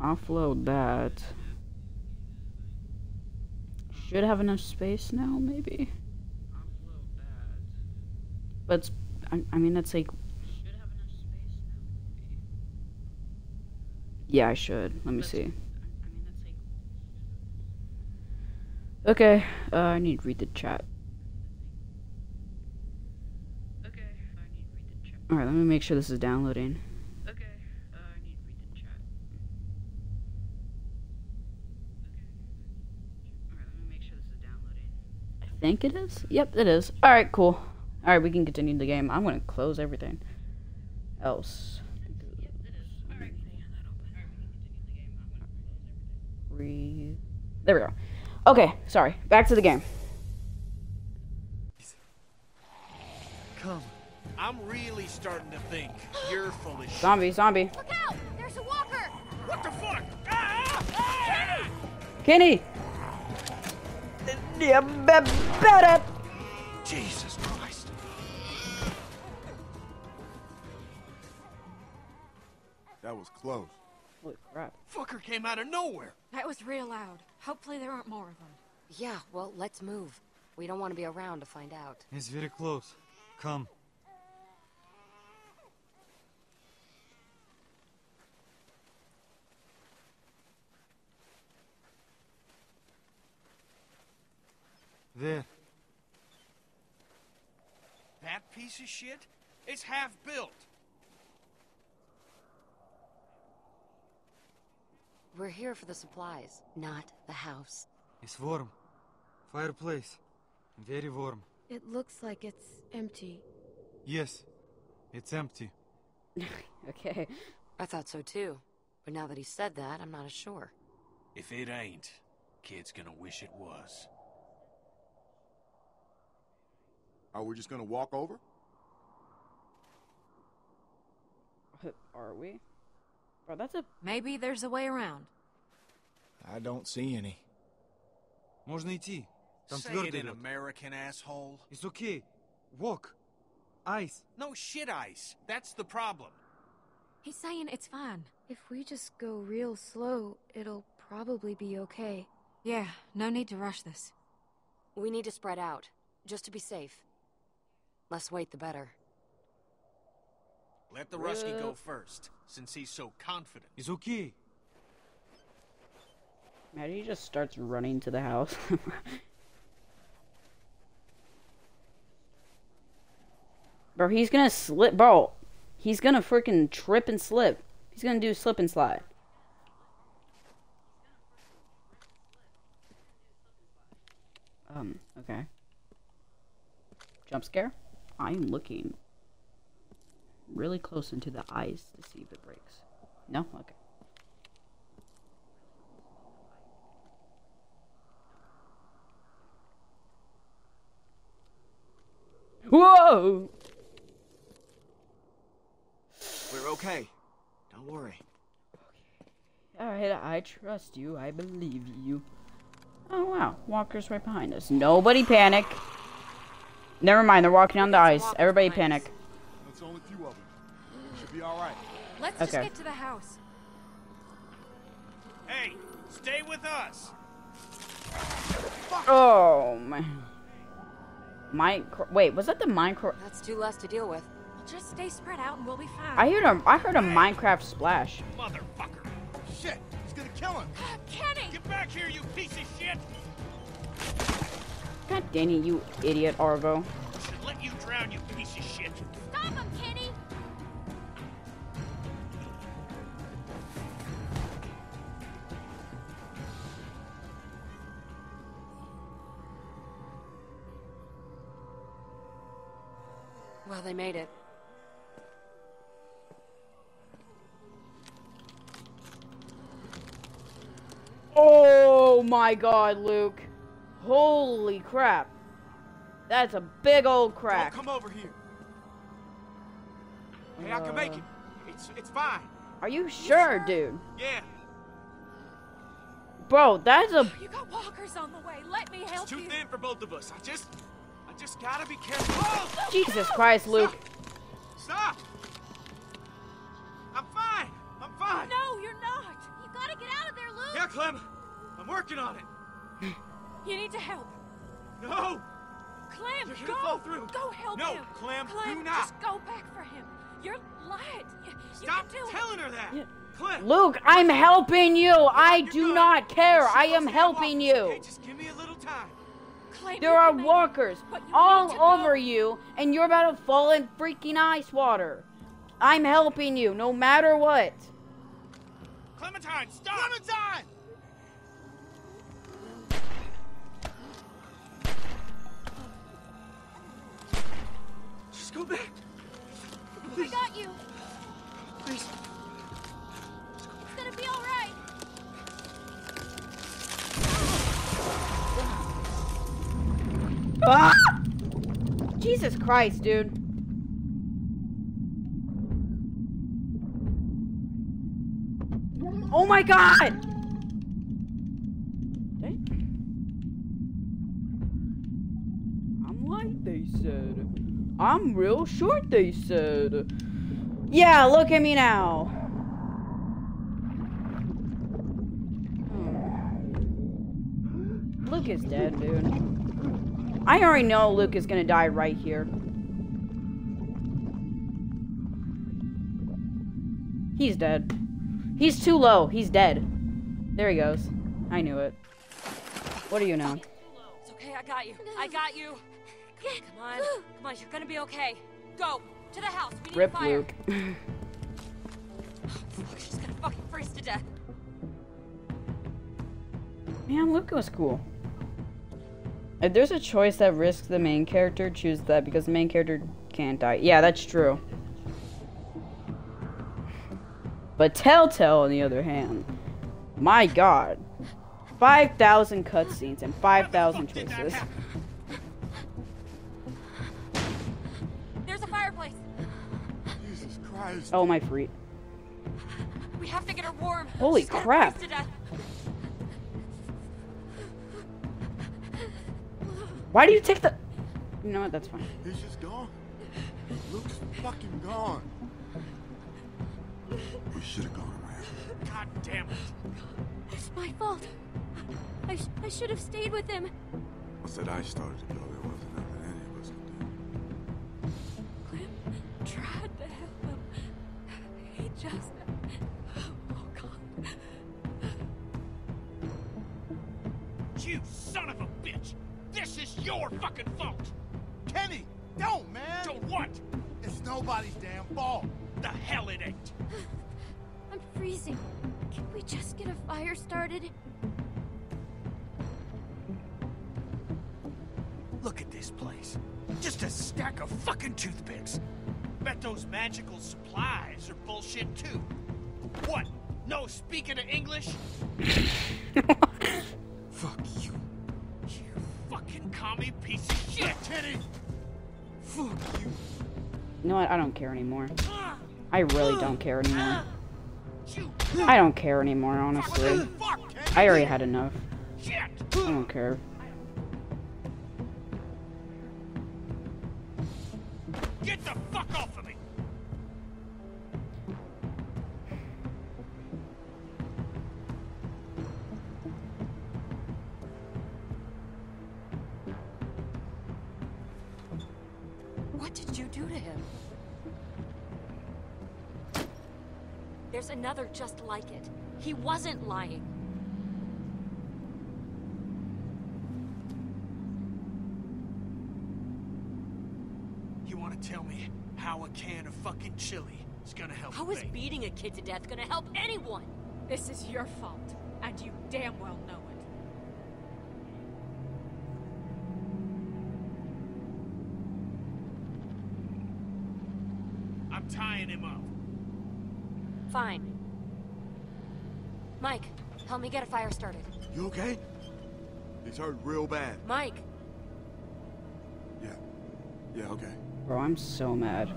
[SPEAKER 1] offload that. Should have enough space now, maybe. But it's, I, I mean, that's like. Yeah, I should. Let me see. Okay, uh, I need to read the chat. Alright, let me make sure this is downloading. Think it is. Yep, it is. Alright, cool. Alright, we can continue the game. I'm gonna close everything else. Re there we go. Okay, sorry. Back to the game.
[SPEAKER 8] Come. I'm really starting to think you're full of shit.
[SPEAKER 1] Zombie, zombie.
[SPEAKER 14] Look out! There's a walker!
[SPEAKER 8] What the fuck? Ah, ah,
[SPEAKER 1] Kenny! Yeah, better.
[SPEAKER 8] Jesus Christ.
[SPEAKER 9] That was close.
[SPEAKER 1] Holy crap.
[SPEAKER 8] Fucker came out of nowhere.
[SPEAKER 12] That was real loud. Hopefully there aren't more of them.
[SPEAKER 5] Yeah, well, let's move. We don't want to be around to find out.
[SPEAKER 15] It's very close. Come. This.
[SPEAKER 8] That piece of shit? It's half built.
[SPEAKER 5] We're here for the supplies, not the house.
[SPEAKER 15] It's warm. Fireplace. Very warm.
[SPEAKER 6] It looks like it's empty.
[SPEAKER 15] Yes, it's empty. <laughs>
[SPEAKER 1] okay.
[SPEAKER 5] I thought so too. But now that he said that, I'm not as sure.
[SPEAKER 7] If it ain't, kid's gonna wish it was.
[SPEAKER 9] Are we just gonna walk over?
[SPEAKER 1] Are we? Bro, that's a.
[SPEAKER 12] Maybe there's a way around.
[SPEAKER 13] I don't see any.
[SPEAKER 15] Можно идти. Там
[SPEAKER 7] Say
[SPEAKER 15] твердый
[SPEAKER 7] it in
[SPEAKER 15] лед.
[SPEAKER 7] American, asshole.
[SPEAKER 15] It's okay. Walk. Ice.
[SPEAKER 7] No shit ice. That's the problem.
[SPEAKER 12] He's saying it's fine.
[SPEAKER 6] If we just go real slow, it'll probably be okay.
[SPEAKER 12] Yeah, no need to rush this.
[SPEAKER 5] We need to spread out, just to be safe. Less weight, the better.
[SPEAKER 7] Let the Rusky go first, since he's so confident.
[SPEAKER 15] He's okay.
[SPEAKER 1] Imagine he just starts running to the house. <laughs> bro, he's gonna slip. Bro, he's gonna freaking trip and slip. He's gonna do slip and slide. Um, okay. Jump scare? I'm looking really close into the eyes to see if it breaks. No? Okay. Whoa!
[SPEAKER 13] We're okay. Don't worry.
[SPEAKER 1] Alright, I trust you. I believe you. Oh, wow. Walker's right behind us. Nobody panic. Never mind, they're walking on the ice. Everybody panic.
[SPEAKER 9] It's only a few of them. Should be all right.
[SPEAKER 12] Let's just get to the house.
[SPEAKER 8] Hey, stay with us.
[SPEAKER 1] Oh, my. Micro. Wait, was that the Minecraft?
[SPEAKER 5] That's too less to deal with.
[SPEAKER 12] Just stay spread out and we'll be fine.
[SPEAKER 1] I heard a, I heard a Minecraft splash.
[SPEAKER 8] Motherfucker.
[SPEAKER 9] Shit! He's gonna kill him!
[SPEAKER 12] Kenny!
[SPEAKER 8] Get back here, you piece of shit!
[SPEAKER 1] God dang it, you idiot, Arvo.
[SPEAKER 8] Should let you drown, you piece of shit.
[SPEAKER 14] Stop him, Kenny!
[SPEAKER 5] Well, they made it.
[SPEAKER 1] Oh my god, Luke. Holy crap. That's a big old crack.
[SPEAKER 4] Don't come over here. Hey, I can make it. Uh. It's it's fine.
[SPEAKER 1] Are you sure, dude?
[SPEAKER 4] Yeah.
[SPEAKER 1] Bro, that's a.
[SPEAKER 12] You got walkers on the way. Let me help
[SPEAKER 4] It's too
[SPEAKER 12] you.
[SPEAKER 4] thin for both of us. I just I just gotta be careful. Oh!
[SPEAKER 1] Jesus Christ, Luke.
[SPEAKER 4] Stop! I'm fine. I'm fine.
[SPEAKER 14] No, you're not! You gotta get out of there, Luke!
[SPEAKER 4] Yeah, Clem. I'm working on it. <laughs>
[SPEAKER 12] You need to help.
[SPEAKER 4] No!
[SPEAKER 12] Clem,
[SPEAKER 4] You're
[SPEAKER 12] go.
[SPEAKER 4] fall through.
[SPEAKER 12] Go help
[SPEAKER 4] No,
[SPEAKER 12] him.
[SPEAKER 4] Clem,
[SPEAKER 12] Clem,
[SPEAKER 4] do not.
[SPEAKER 12] just go back for him. You're light. You, you
[SPEAKER 4] Stop
[SPEAKER 12] can do
[SPEAKER 4] telling her that. Clem.
[SPEAKER 1] Luke, I'm helping you. I do not care. I am helping
[SPEAKER 4] walkers, okay?
[SPEAKER 1] you.
[SPEAKER 4] Just give me a little time.
[SPEAKER 12] Clem,
[SPEAKER 1] There are
[SPEAKER 12] make
[SPEAKER 1] walkers all
[SPEAKER 12] need to know-
[SPEAKER 1] over you, and you're about to fall in freaking ice water. I'm helping you, no matter what.
[SPEAKER 8] Clementine, stop!
[SPEAKER 4] Clementine! Just go back.
[SPEAKER 14] I got you!
[SPEAKER 4] Please.
[SPEAKER 14] It's gonna be alright!
[SPEAKER 1] Ah! Jesus Christ, dude. Oh my god! Hey. I'm light, they said. I'm real short, they said. Yeah, look at me now. Hmm. Luke is dead, dude. I already know Luke is gonna die right here. He's dead. He's too low. He's dead. There he goes. I knew it. What do you know?
[SPEAKER 5] It's okay, I got you. I got you. Come on, come on, you're gonna be okay. Go to the house. We need
[SPEAKER 1] Rip
[SPEAKER 5] fire.
[SPEAKER 1] Luke. <laughs>
[SPEAKER 5] Oh, fuck, she's gonna fucking freeze to death.
[SPEAKER 1] Man, Luca was cool. If there's a choice that risks the main character, choose that because the main character can't die. Yeah, that's true. But Telltale, on the other hand, my god. 5,000 cutscenes and 5,000 choices.
[SPEAKER 9] Jesus Christ.
[SPEAKER 1] Oh, my freak.
[SPEAKER 14] We have to get her warm.
[SPEAKER 1] Holy
[SPEAKER 14] She's
[SPEAKER 1] crap.
[SPEAKER 14] freeze to death.
[SPEAKER 1] Why do you take the... You know what, that's fine.
[SPEAKER 9] He's just gone. Luke's fucking gone. We should have gone around.
[SPEAKER 8] God damn it.
[SPEAKER 14] It's my fault. I, sh- I should have stayed with him.
[SPEAKER 9] I said I started to go. There wasn't nothing any of us could do.
[SPEAKER 14] Clem tried just. Oh, God.
[SPEAKER 8] You son of a bitch! This is your fucking fault!
[SPEAKER 9] Kenny, don't, man!
[SPEAKER 8] Don't what?
[SPEAKER 9] It's nobody's damn fault.
[SPEAKER 8] The hell it ain't!
[SPEAKER 14] I'm freezing. Can we just get a fire started?
[SPEAKER 8] Look at this place. Just a stack of fucking toothpicks. Bet those magical supplies are bullshit too. What? No speaking of English? <laughs>
[SPEAKER 9] Fuck you.
[SPEAKER 8] You fucking commie piece of shit!
[SPEAKER 9] Kenny! Fuck you.
[SPEAKER 1] You know what, I don't care anymore. Ah! I really don't care ah! anymore. I don't care anymore, honestly. I already had enough. I don't care.
[SPEAKER 8] Get the fuck off of me!
[SPEAKER 5] What did you do to him? There's another just like it. He wasn't lying.
[SPEAKER 8] You wanna tell me how a can of fucking chili is gonna help
[SPEAKER 5] How is beating a kid to death gonna help anyone?
[SPEAKER 12] This is your fault, and you damn well know it.
[SPEAKER 8] I'm tying him up.
[SPEAKER 5] Fine. Mike, help me get a fire started.
[SPEAKER 9] You okay? He's hurt real bad.
[SPEAKER 5] Mike,
[SPEAKER 9] Yeah. Yeah, okay.
[SPEAKER 1] Bro, I'm so mad.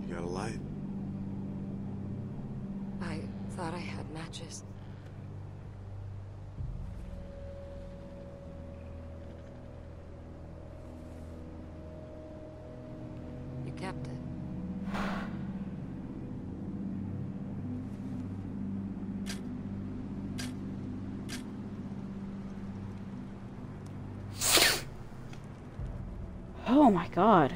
[SPEAKER 9] You got a light?
[SPEAKER 5] I thought I had matches. You kept it.
[SPEAKER 1] Oh my god.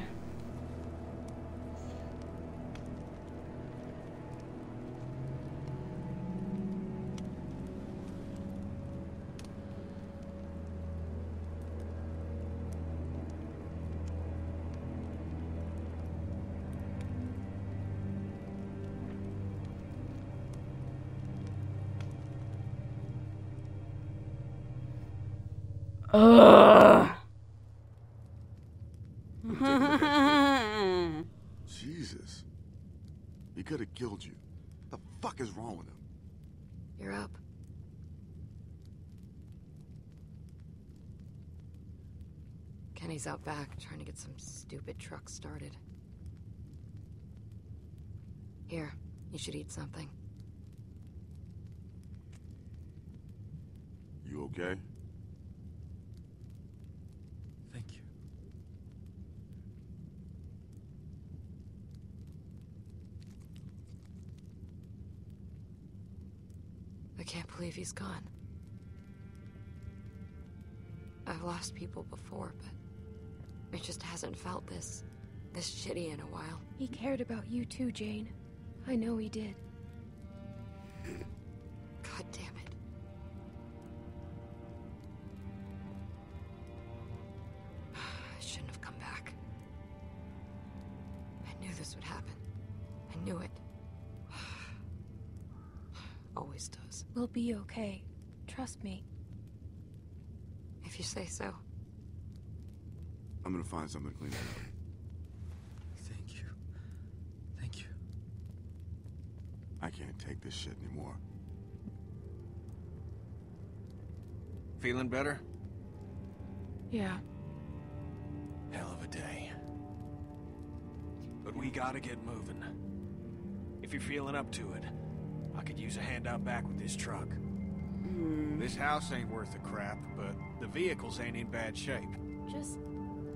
[SPEAKER 1] Ugh.
[SPEAKER 9] Jesus. He could have killed you. The fuck is wrong with him?
[SPEAKER 5] You're up. Kenny's out back trying to get some stupid truck started. Here, you should eat something.
[SPEAKER 9] You okay?
[SPEAKER 15] Thank you.
[SPEAKER 5] I can't believe he's gone. I've lost people before, but it just hasn't felt this this shitty in a while.
[SPEAKER 6] He cared about you too, Jane. I know he did.
[SPEAKER 9] Find something to clean that up.
[SPEAKER 7] Thank you. Thank you.
[SPEAKER 9] I can't take this shit anymore.
[SPEAKER 8] Feeling better?
[SPEAKER 6] Yeah.
[SPEAKER 8] Hell of a day. But we gotta get moving. If you're feeling up to it, I could use a hand out back with this truck. Hmm. This house ain't worth a crap, but the vehicles ain't in bad shape.
[SPEAKER 6] Just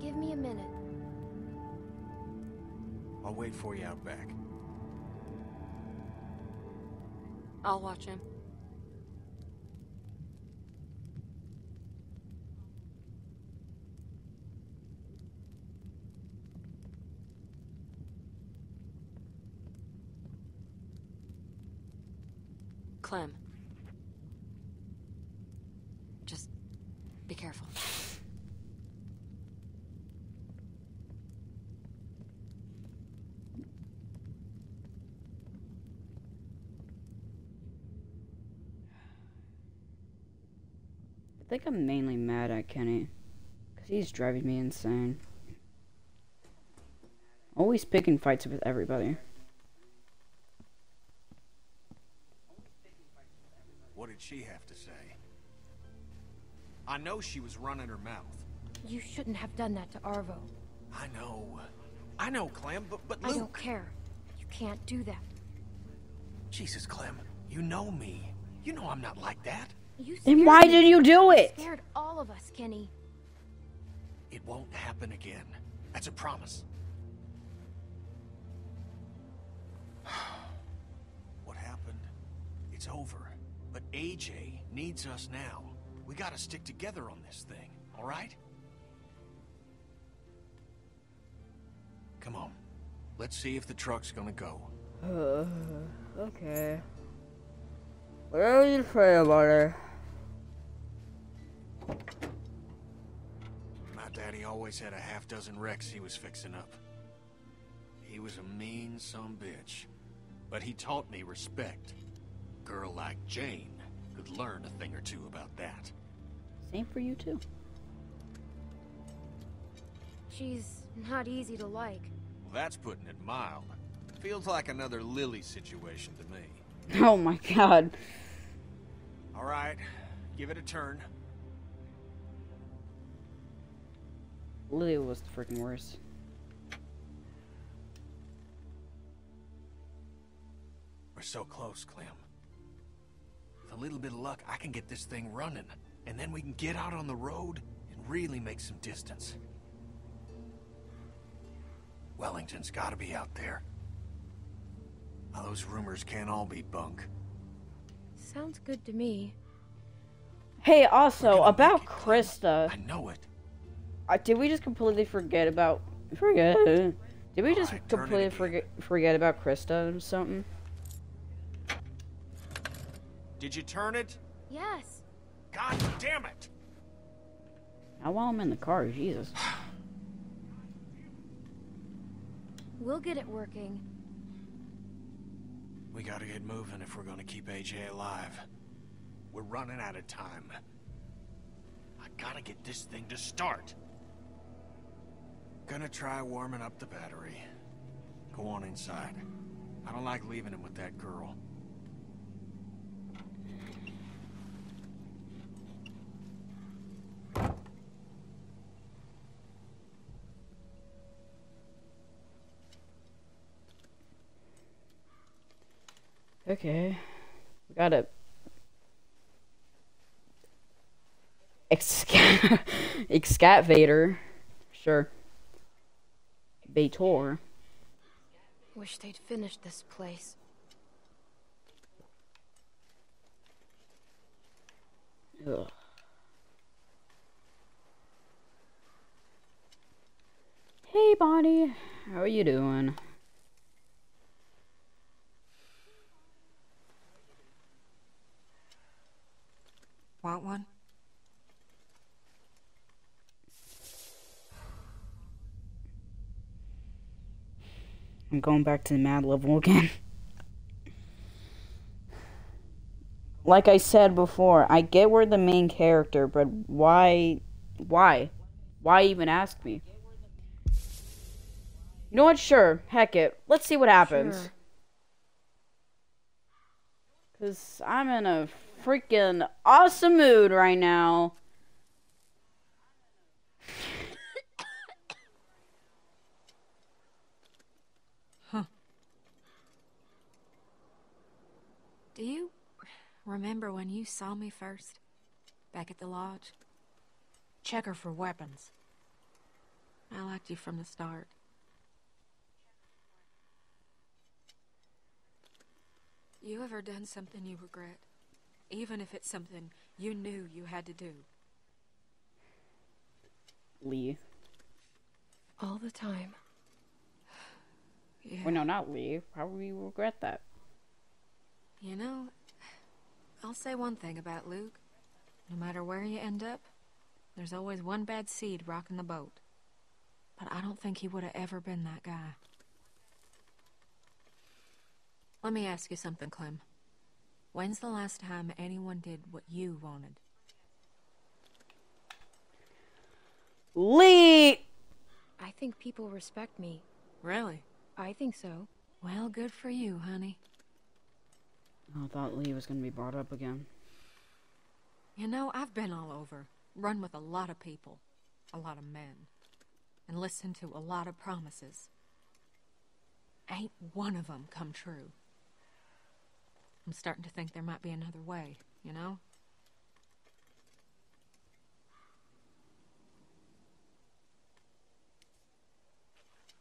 [SPEAKER 6] give me a minute.
[SPEAKER 8] I'll wait for you out back.
[SPEAKER 5] I'll watch him. Clem. Just be careful.
[SPEAKER 1] I think I'm mainly mad at Kenny. Because he's driving me insane. Always picking fights with everybody.
[SPEAKER 8] What did she have to say? I know she was running her mouth.
[SPEAKER 6] You shouldn't have done that to Arvo.
[SPEAKER 8] I know. I know, Clem, but, but
[SPEAKER 6] I don't care. You can't do that.
[SPEAKER 8] Jesus, Clem, you know me. You know I'm not like that.
[SPEAKER 6] You
[SPEAKER 1] Then why
[SPEAKER 6] me.
[SPEAKER 1] did you do it?
[SPEAKER 6] scared all of us, Kenny.
[SPEAKER 8] It won't happen again. That's a promise. <sighs> what happened? It's over. But AJ needs us now. We gotta stick together on this thing, all right? Come on. Let's see if the truck's gonna go.
[SPEAKER 1] Uh, okay. Whatever you say about it.
[SPEAKER 8] My daddy always had a half dozen wrecks he was fixing up. He was a mean some bitch. But he taught me respect. Girl like Jane could learn a thing or two about that.
[SPEAKER 1] Same for you too.
[SPEAKER 6] She's not easy to like.
[SPEAKER 8] Well, that's putting it mild. Feels like another Lily situation to me. <laughs>
[SPEAKER 1] Oh my god.
[SPEAKER 8] All right, give it a turn.
[SPEAKER 1] Lily was the freaking worst.
[SPEAKER 8] We're so close, Clem. With a little bit of luck, I can get this thing running. And then we can get out on the road and really make some distance. Wellington's gotta be out there. Now, those rumors can't all be bunk.
[SPEAKER 6] Sounds good to me.
[SPEAKER 1] Hey, also about Christa.
[SPEAKER 8] I know it.
[SPEAKER 1] Uh, did we just completely forget about forget? Did we just
[SPEAKER 8] Alright, turn it
[SPEAKER 1] completely forget forget about Christa or something?
[SPEAKER 8] Did you turn it?
[SPEAKER 6] Yes.
[SPEAKER 8] God damn it!
[SPEAKER 1] Now while I'm in the car, Jesus. <sighs>
[SPEAKER 6] We'll get it working.
[SPEAKER 8] We gotta get moving if we're gonna keep AJ alive. We're running out of time. I gotta get this thing to start. Gonna try warming up the battery. Go on inside. I don't like leaving him with that girl.
[SPEAKER 1] Okay. We gotta Exca- <laughs> excavator. Sure. Bator.
[SPEAKER 6] Wish they'd finished this place.
[SPEAKER 1] Ugh. Hey, Bonnie. How are you doing?
[SPEAKER 12] Want one?
[SPEAKER 1] I'm going back to the mad level again. like I said before, I get we're the main character, but why, why, why even ask me? You know what? Sure, heck it. Let's see what happens.
[SPEAKER 6] Sure.
[SPEAKER 1] Cause I'm in a freaking awesome mood right now.
[SPEAKER 12] Huh. Do you remember when you saw me first? Back at the lodge? Checker for weapons. I liked you from the start. You ever done something you regret? Even if it's something you knew you had to do.
[SPEAKER 1] Lee.
[SPEAKER 6] All the time.
[SPEAKER 12] Yeah.
[SPEAKER 1] Well, no, not Lee. How would we regret that?
[SPEAKER 12] You know, I'll say one thing about Luke. No matter where you end up, there's always one bad seed rocking the boat. But I don't think he would have ever been that guy. Let me ask you something, Clem. When's the last time anyone did what you wanted?
[SPEAKER 1] Lee!
[SPEAKER 6] I think people respect me.
[SPEAKER 12] Really?
[SPEAKER 6] I think so.
[SPEAKER 12] Well, good for you, honey.
[SPEAKER 1] I thought Lee was gonna be brought up again.
[SPEAKER 12] You know, I've been all over, run with a lot of people, a lot of men, and listened to a lot of promises. Ain't one of them come true. I'm starting to think there might be another way, you know?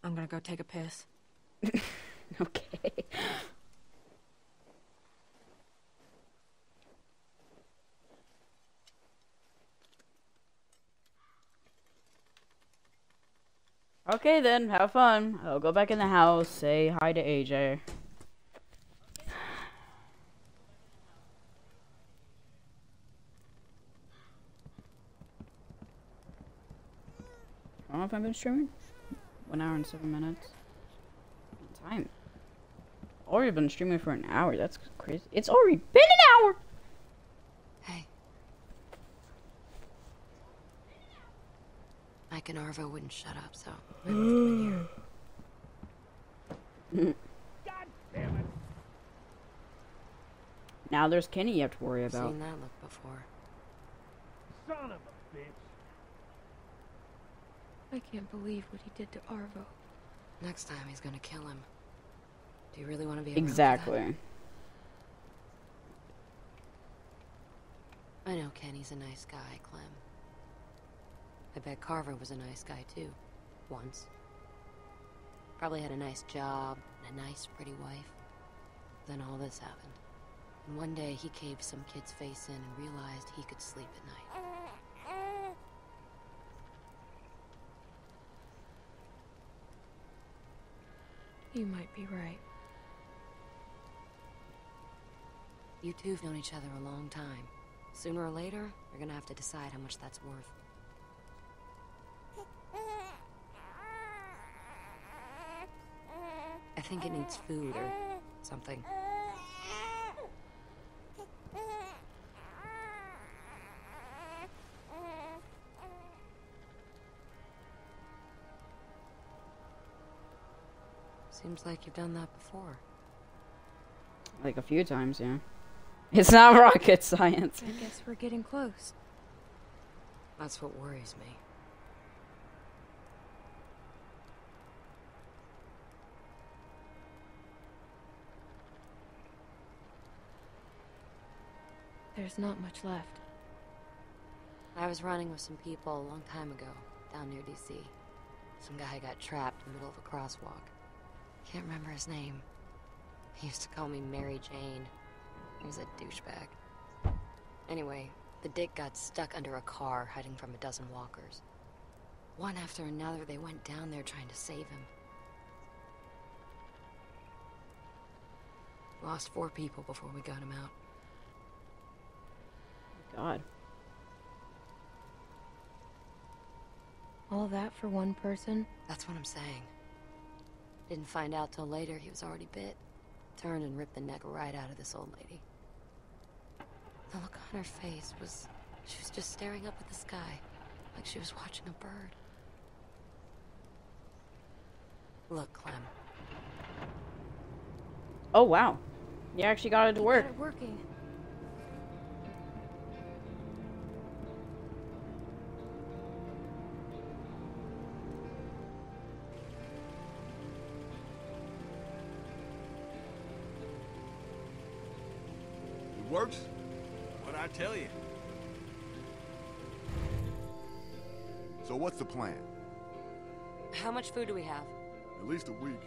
[SPEAKER 12] I'm gonna go take a piss. <laughs>
[SPEAKER 1] okay. Okay then, have fun. I'll go back in the house, say hi to AJ. I don't know if I've been streaming. One hour and seven minutes. Time. Already been streaming for an hour. That's crazy. It's already been an hour.
[SPEAKER 5] Hey. Mike and Arvo wouldn't shut up, so I moved them in here.
[SPEAKER 1] Now there's Kenny you have to worry about.
[SPEAKER 5] Seen that look before.
[SPEAKER 8] Son of a bitch.
[SPEAKER 6] I can't believe what he did to Arvo.
[SPEAKER 5] Next time he's gonna kill him. Do you really want to be around for that?
[SPEAKER 1] Exactly.
[SPEAKER 5] I know Kenny's a nice guy, Clem. I bet Carver was a nice guy too. Once. Probably had a nice job and a nice, pretty wife. Then all this happened. And one day he caved some kid's face in and realized he could sleep at night.
[SPEAKER 6] You might be right.
[SPEAKER 5] You two have known each other a long time. Sooner or later, you're gonna have to decide how much that's worth. I think it needs food or something. Seems like you've done that before.
[SPEAKER 1] Like a few times, yeah. <laughs> It's not rocket science.
[SPEAKER 6] I guess we're getting close.
[SPEAKER 5] That's what worries me.
[SPEAKER 6] There's not much left.
[SPEAKER 5] I was running with some people a long time ago, down near DC. Some guy got trapped in the middle of a crosswalk. Can't remember his name. He used to call me Mary Jane. He was a douchebag. Anyway, the dick got stuck under a car hiding from a dozen walkers. One after another, they went down there trying to save him. Lost four people before we got him out.
[SPEAKER 1] God.
[SPEAKER 6] All that for one person?
[SPEAKER 5] That's what I'm saying. Didn't find out till later he was already bit. Turned and ripped the neck right out of this old lady. The look on her face was. She was just staring up at the sky, like she was watching a bird. Look, Clem.
[SPEAKER 1] Oh wow, you actually got it to work.
[SPEAKER 6] It working.
[SPEAKER 9] The plan?
[SPEAKER 5] How much food do we have?
[SPEAKER 9] At least a week.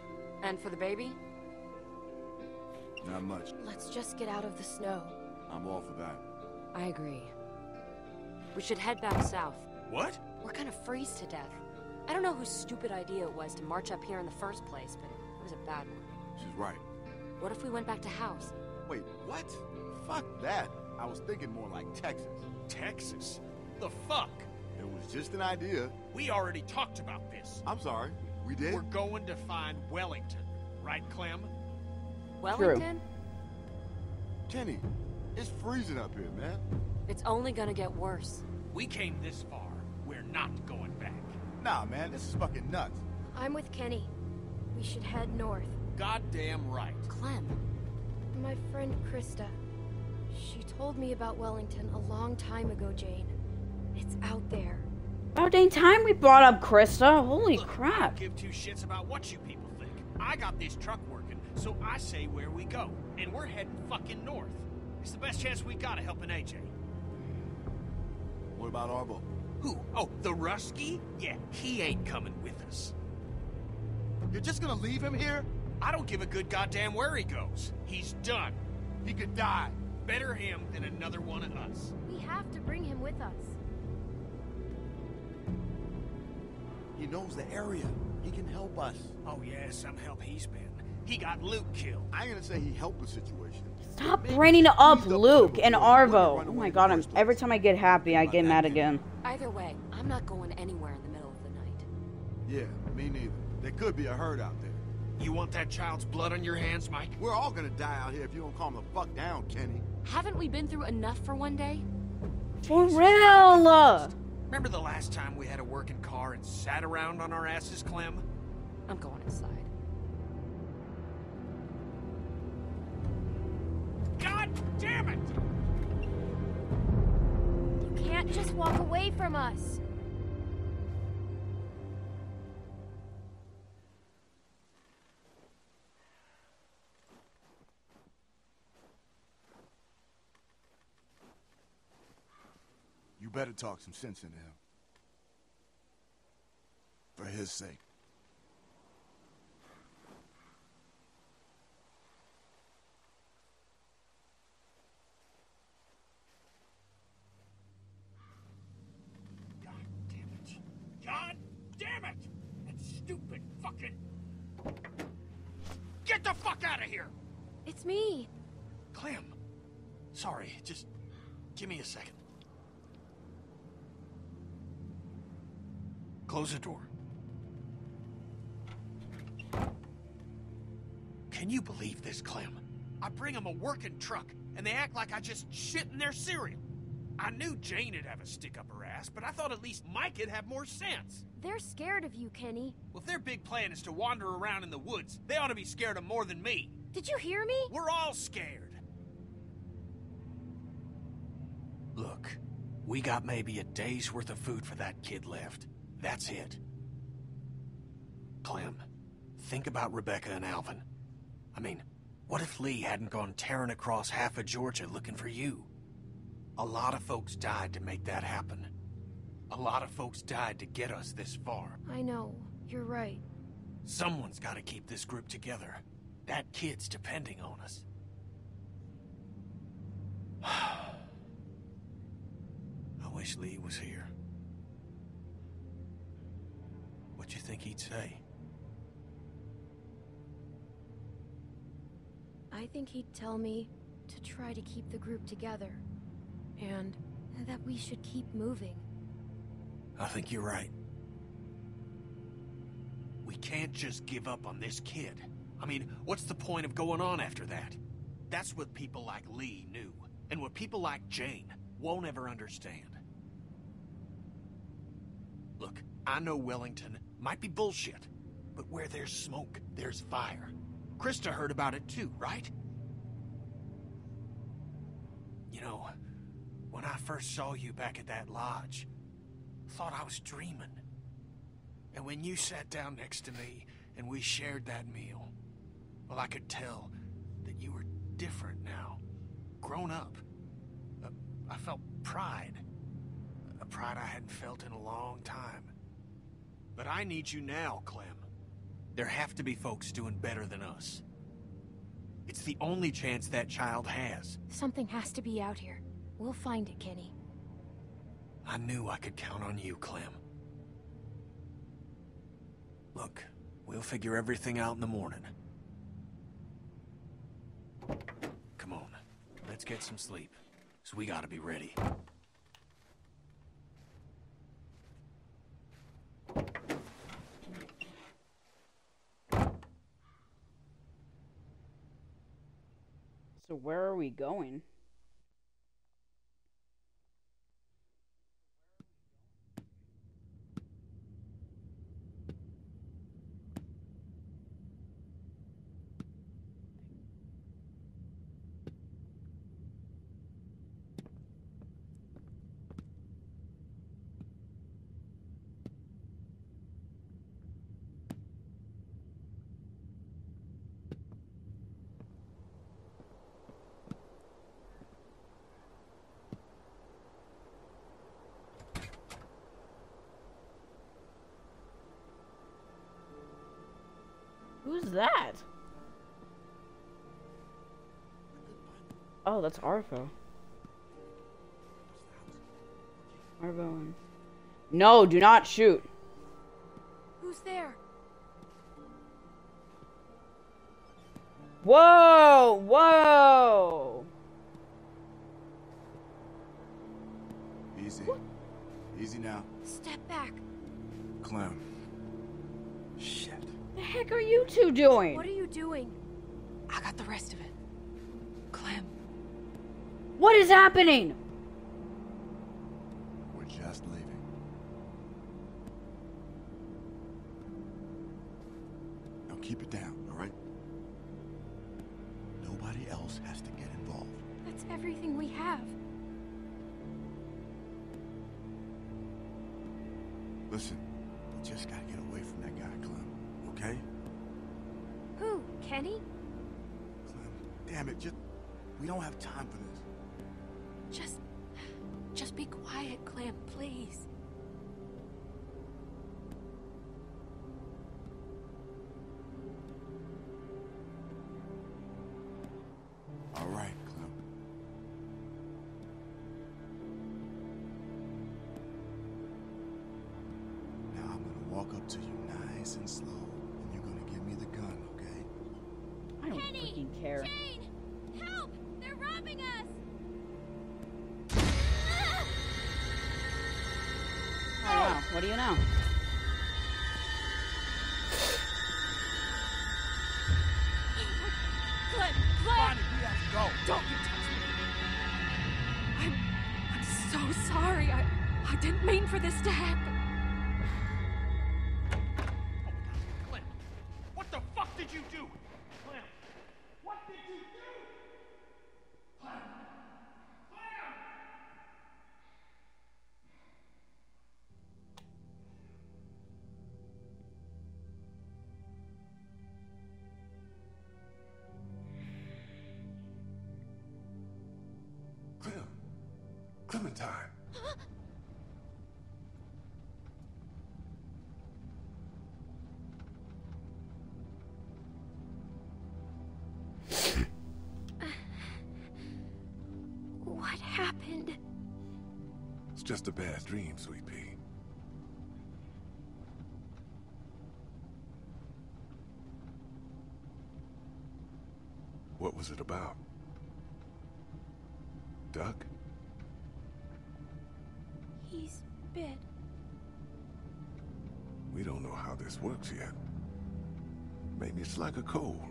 [SPEAKER 5] And for the baby?
[SPEAKER 9] Not much.
[SPEAKER 6] Let's just get out of the snow.
[SPEAKER 9] I'm all for that.
[SPEAKER 5] I agree. We should head back south.
[SPEAKER 7] What?
[SPEAKER 5] We're gonna freeze to death. I don't know whose stupid idea it was to march up here in the first place, but it was a bad one.
[SPEAKER 9] She's right.
[SPEAKER 5] What if we went back to Howe's?
[SPEAKER 9] Wait, what? Fuck that. I was thinking more like Texas.
[SPEAKER 8] Texas? The fuck?
[SPEAKER 9] It was just an idea.
[SPEAKER 8] We already talked about this.
[SPEAKER 9] I'm sorry. We did?
[SPEAKER 8] We're going to find Wellington, right, Clem?
[SPEAKER 5] Wellington?
[SPEAKER 9] Kenny, it's freezing up here, man.
[SPEAKER 5] It's only gonna get worse.
[SPEAKER 8] We came this far. We're not going back.
[SPEAKER 9] Nah, man, this is fucking nuts.
[SPEAKER 6] I'm with Kenny. We should head north.
[SPEAKER 8] Goddamn right.
[SPEAKER 5] Clem.
[SPEAKER 6] My friend Christa. She told me about Wellington a long time ago, Jane. It's out there.
[SPEAKER 1] About dang time we brought up Christa. Holy
[SPEAKER 8] Look, I
[SPEAKER 1] crap.
[SPEAKER 8] don't give two shits about what you people think. I got this truck working, so I say where we go. And we're heading fucking north. It's the best chance we got of helping AJ.
[SPEAKER 9] What about Arvo?
[SPEAKER 8] Who? Oh, the Rusky? Yeah, he ain't coming with us.
[SPEAKER 9] You're just gonna leave him here?
[SPEAKER 8] I don't give a good goddamn where he goes. He's done.
[SPEAKER 9] He could die.
[SPEAKER 8] Better him than another one of us.
[SPEAKER 6] We have to bring him with us.
[SPEAKER 9] He knows the area. He can help us.
[SPEAKER 8] Oh yeah, some help he's been. He got Luke killed.
[SPEAKER 9] I ain't gonna say he helped the situation.
[SPEAKER 1] Stop bringing up Luke and Arvo. Oh my god, I'm every time I get happy, I get mad again.
[SPEAKER 5] Either way, I'm not going anywhere in the middle of the night.
[SPEAKER 9] Yeah, me neither. There could be a herd out there.
[SPEAKER 8] You want that child's blood on your hands, Mike?
[SPEAKER 9] We're all gonna die out here if you don't calm the fuck down, Kenny.
[SPEAKER 5] Haven't we been through enough for one day?
[SPEAKER 1] For real!
[SPEAKER 8] Remember the last time we had a working car and sat around on our asses, Clem?
[SPEAKER 5] I'm going inside.
[SPEAKER 8] God damn it!
[SPEAKER 6] You can't just walk away from us.
[SPEAKER 9] Better talk some sense into him. For his sake.
[SPEAKER 8] God damn it. God damn it! That stupid fucking... Get the fuck out of here!
[SPEAKER 6] It's me.
[SPEAKER 8] Clem. Sorry, just give me a second. Close the door. Can you believe this, Clem? I bring them a working truck, and they act like I just shit in their cereal. I knew Jane'd have a stick up her ass, but I thought at least Mike'd have more sense.
[SPEAKER 6] They're scared of you, Kenny.
[SPEAKER 8] Well, if their big plan is to wander around in the woods, they ought to be scared of more than me.
[SPEAKER 6] Did you hear me?
[SPEAKER 8] We're all scared. Look, we got maybe a day's worth of food for that kid left. That's it. Clem, think about Rebecca and Alvin. I mean, what if Lee hadn't gone tearing across half of Georgia looking for you? A lot of folks died to make that happen. A lot of folks died to get us this far.
[SPEAKER 6] I know. You're right.
[SPEAKER 8] Someone's got to keep this group together. That kid's depending on us. <sighs> I wish Lee was here. What do you think he'd say?
[SPEAKER 6] I think he'd tell me to try to keep the group together. And that we should keep moving.
[SPEAKER 8] I think you're right. We can't just give up on this kid. I mean, what's the point of going on after that? That's what people like Lee knew. And what people like Jane won't ever understand. Look, I know Wellington might be bullshit, but where there's smoke, there's fire. Christa heard about it too, right? You know, when I first saw you back at that lodge, thought I was dreaming. And when you sat down next to me and we shared that meal, well, I could tell that you were different now. Grown up. Uh, I felt pride. A pride I hadn't felt in a long time. But I need you now, Clem. There have to be folks doing better than us. It's the only chance that child has.
[SPEAKER 6] Something has to be out here. We'll find it, Kenny.
[SPEAKER 8] I knew I could count on you, Clem. Look, we'll figure everything out in the morning. Come on, let's get some sleep. So we gotta be ready.
[SPEAKER 1] So where are we going? Oh, that's Arvo. Arvo and... No, do not shoot.
[SPEAKER 6] Who's there?
[SPEAKER 1] Whoa! Whoa!
[SPEAKER 9] Easy. Easy now.
[SPEAKER 6] Step back.
[SPEAKER 9] Clem. Shit.
[SPEAKER 1] The heck are you two doing?
[SPEAKER 6] What are you doing?
[SPEAKER 12] I got the rest of it.
[SPEAKER 1] What is happening?
[SPEAKER 9] Just
[SPEAKER 2] a bad dream, sweet pea. What was it about? Duck?
[SPEAKER 6] He's bit.
[SPEAKER 2] We don't know how this works yet. Maybe it's like a cold.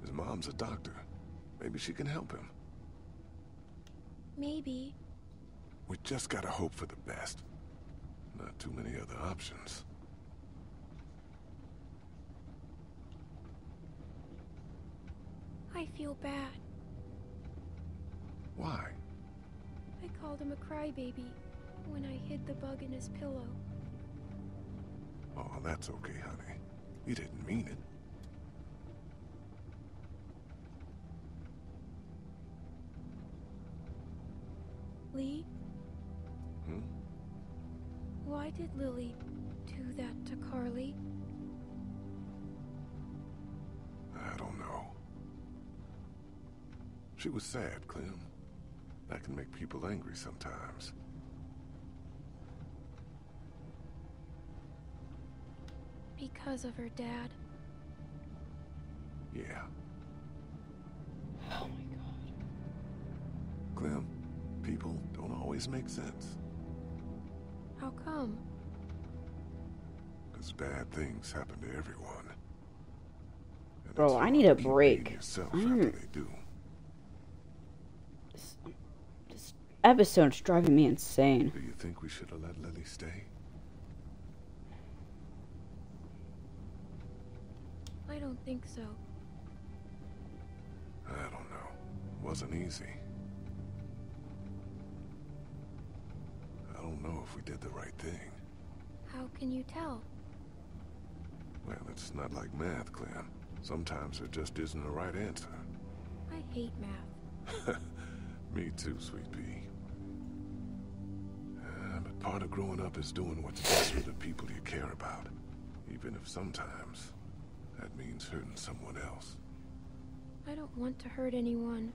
[SPEAKER 2] His mom's a doctor. Maybe she can help him.
[SPEAKER 6] Maybe.
[SPEAKER 2] We just gotta hope for the best. Not too many other options.
[SPEAKER 6] I feel bad.
[SPEAKER 2] Why?
[SPEAKER 6] I called him a crybaby when I hid the bug in his pillow.
[SPEAKER 2] Oh, that's okay, honey. You didn't mean it.
[SPEAKER 6] Lee,
[SPEAKER 2] Hmm?
[SPEAKER 6] why did Lily do that to Carly?
[SPEAKER 2] I don't know. She was sad, Clem. That can make people angry sometimes.
[SPEAKER 6] Because of her dad.
[SPEAKER 2] Yeah. Always make sense.
[SPEAKER 6] How come?
[SPEAKER 2] Because bad things happen to everyone. And
[SPEAKER 1] Bro, I need a break.
[SPEAKER 2] being Yourself
[SPEAKER 1] I
[SPEAKER 2] after
[SPEAKER 1] am-
[SPEAKER 2] they do.
[SPEAKER 1] This episode's driving me insane.
[SPEAKER 2] Do you think we should have let Lily stay?
[SPEAKER 6] I don't think so.
[SPEAKER 2] I don't know. Wasn't easy. Don't know if we did the right thing.
[SPEAKER 6] How can you tell?
[SPEAKER 2] Well, it's not like math, Clem. Sometimes there just isn't a right answer.
[SPEAKER 6] I hate math. <laughs>
[SPEAKER 2] Me too, sweet pea. Uh, but part of growing up is doing what's best for the people you care about. Even if sometimes that means hurting someone else.
[SPEAKER 6] I don't want to hurt anyone.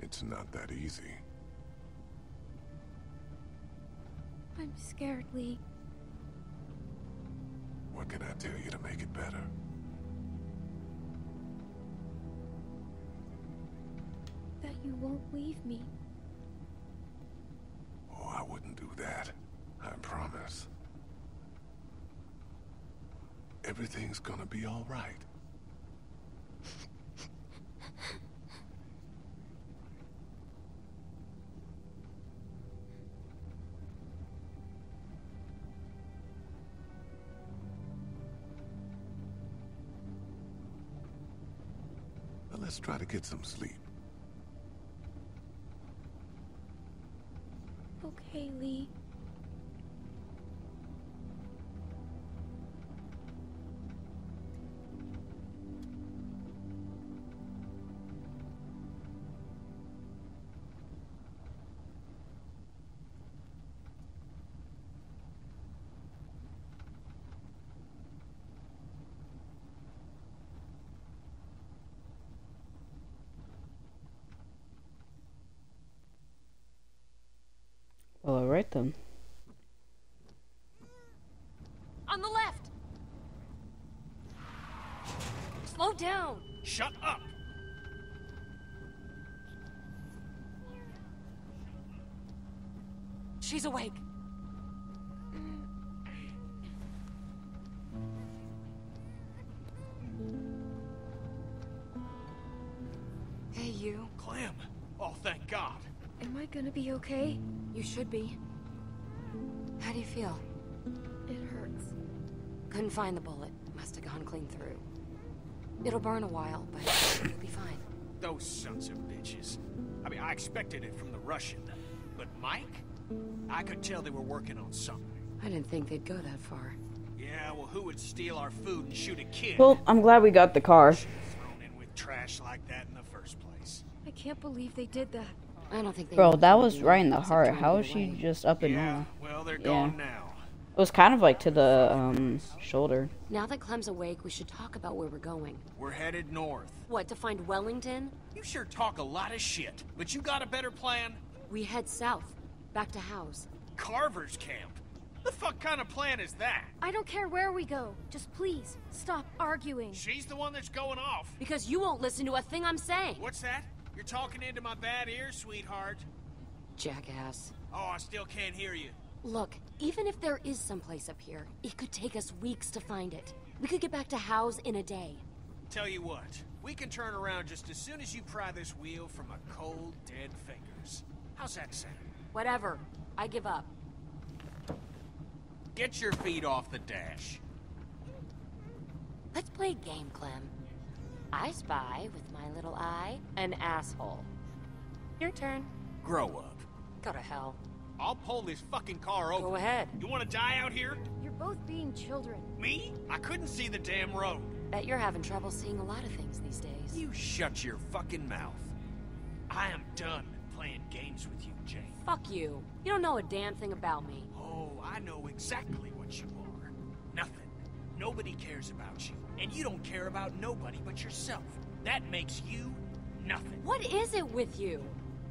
[SPEAKER 2] It's not that easy.
[SPEAKER 6] I'm scared, Lee.
[SPEAKER 2] What can I tell you to make it better?
[SPEAKER 6] That you won't leave me.
[SPEAKER 2] Oh, I wouldn't do that. I promise. Everything's gonna be all right. Let's try to get some sleep.
[SPEAKER 6] Okay, Lee.
[SPEAKER 1] Well, alright then.
[SPEAKER 14] On the left! Slow down!
[SPEAKER 8] Shut up!
[SPEAKER 5] She's awake.
[SPEAKER 6] Gonna be okay?
[SPEAKER 5] You should be. How do you feel?
[SPEAKER 6] It hurts.
[SPEAKER 5] Couldn't find the bullet. Must have gone clean through. It'll burn a while, but you'll be fine.
[SPEAKER 8] Those sons of bitches. I mean, I expected it from the Russian. But Mike? I could tell they were working on something.
[SPEAKER 5] I didn't think they'd go that far.
[SPEAKER 8] Yeah, well, who would steal our food and shoot a kid?
[SPEAKER 1] Well, I'm glad we got the car.
[SPEAKER 8] Thrown in with trash like that in the first place.
[SPEAKER 6] I can't believe they did that.
[SPEAKER 5] I don't think they
[SPEAKER 1] Bro, that was right in the heart.
[SPEAKER 5] turn
[SPEAKER 1] How
[SPEAKER 5] me
[SPEAKER 1] is she just up and
[SPEAKER 8] Yeah,
[SPEAKER 1] normal?
[SPEAKER 8] well, they're
[SPEAKER 1] Yeah.
[SPEAKER 8] gone now.
[SPEAKER 1] It was kind of like to the um shoulder.
[SPEAKER 5] Now that Clem's awake, we should talk about where we're going.
[SPEAKER 8] We're headed north.
[SPEAKER 5] What, to find Wellington?
[SPEAKER 8] You sure talk a lot of shit, but you got a better plan?
[SPEAKER 5] We head south, back to Howe's.
[SPEAKER 8] Carver's camp. The fuck kind of plan is that?
[SPEAKER 14] I don't care where we go. Just please, stop arguing.
[SPEAKER 8] She's the one that's going off.
[SPEAKER 5] Because you won't listen to a thing I'm saying.
[SPEAKER 8] What's that? You're talking into my bad ear, sweetheart.
[SPEAKER 5] Jackass.
[SPEAKER 8] Oh, I still can't hear you.
[SPEAKER 5] Look, even if there is someplace up here, it could take us weeks to find it. We could get back to Howe's in a day.
[SPEAKER 8] Tell you what, we can turn around just as soon as you pry this wheel from a cold, dead fingers. How's that sound?
[SPEAKER 5] Whatever. I give up.
[SPEAKER 8] Get your feet off the dash.
[SPEAKER 5] Let's play a game, Clem. I spy with my little eye an asshole. Your turn.
[SPEAKER 8] Grow up.
[SPEAKER 5] Go to hell.
[SPEAKER 8] I'll pull this fucking car over.
[SPEAKER 5] Go ahead.
[SPEAKER 8] You want to die out here?
[SPEAKER 6] You're both being children.
[SPEAKER 8] Me? I couldn't see the damn road.
[SPEAKER 5] Bet you're having trouble seeing a lot of things these days.
[SPEAKER 8] You shut your fucking mouth. I am done playing games with you, Jane.
[SPEAKER 5] Fuck you. You don't know a damn thing about me.
[SPEAKER 8] Oh, I know exactly what you are. Nothing. Nobody cares about you. And you don't care about nobody but yourself. That makes you nothing.
[SPEAKER 5] What is it with you?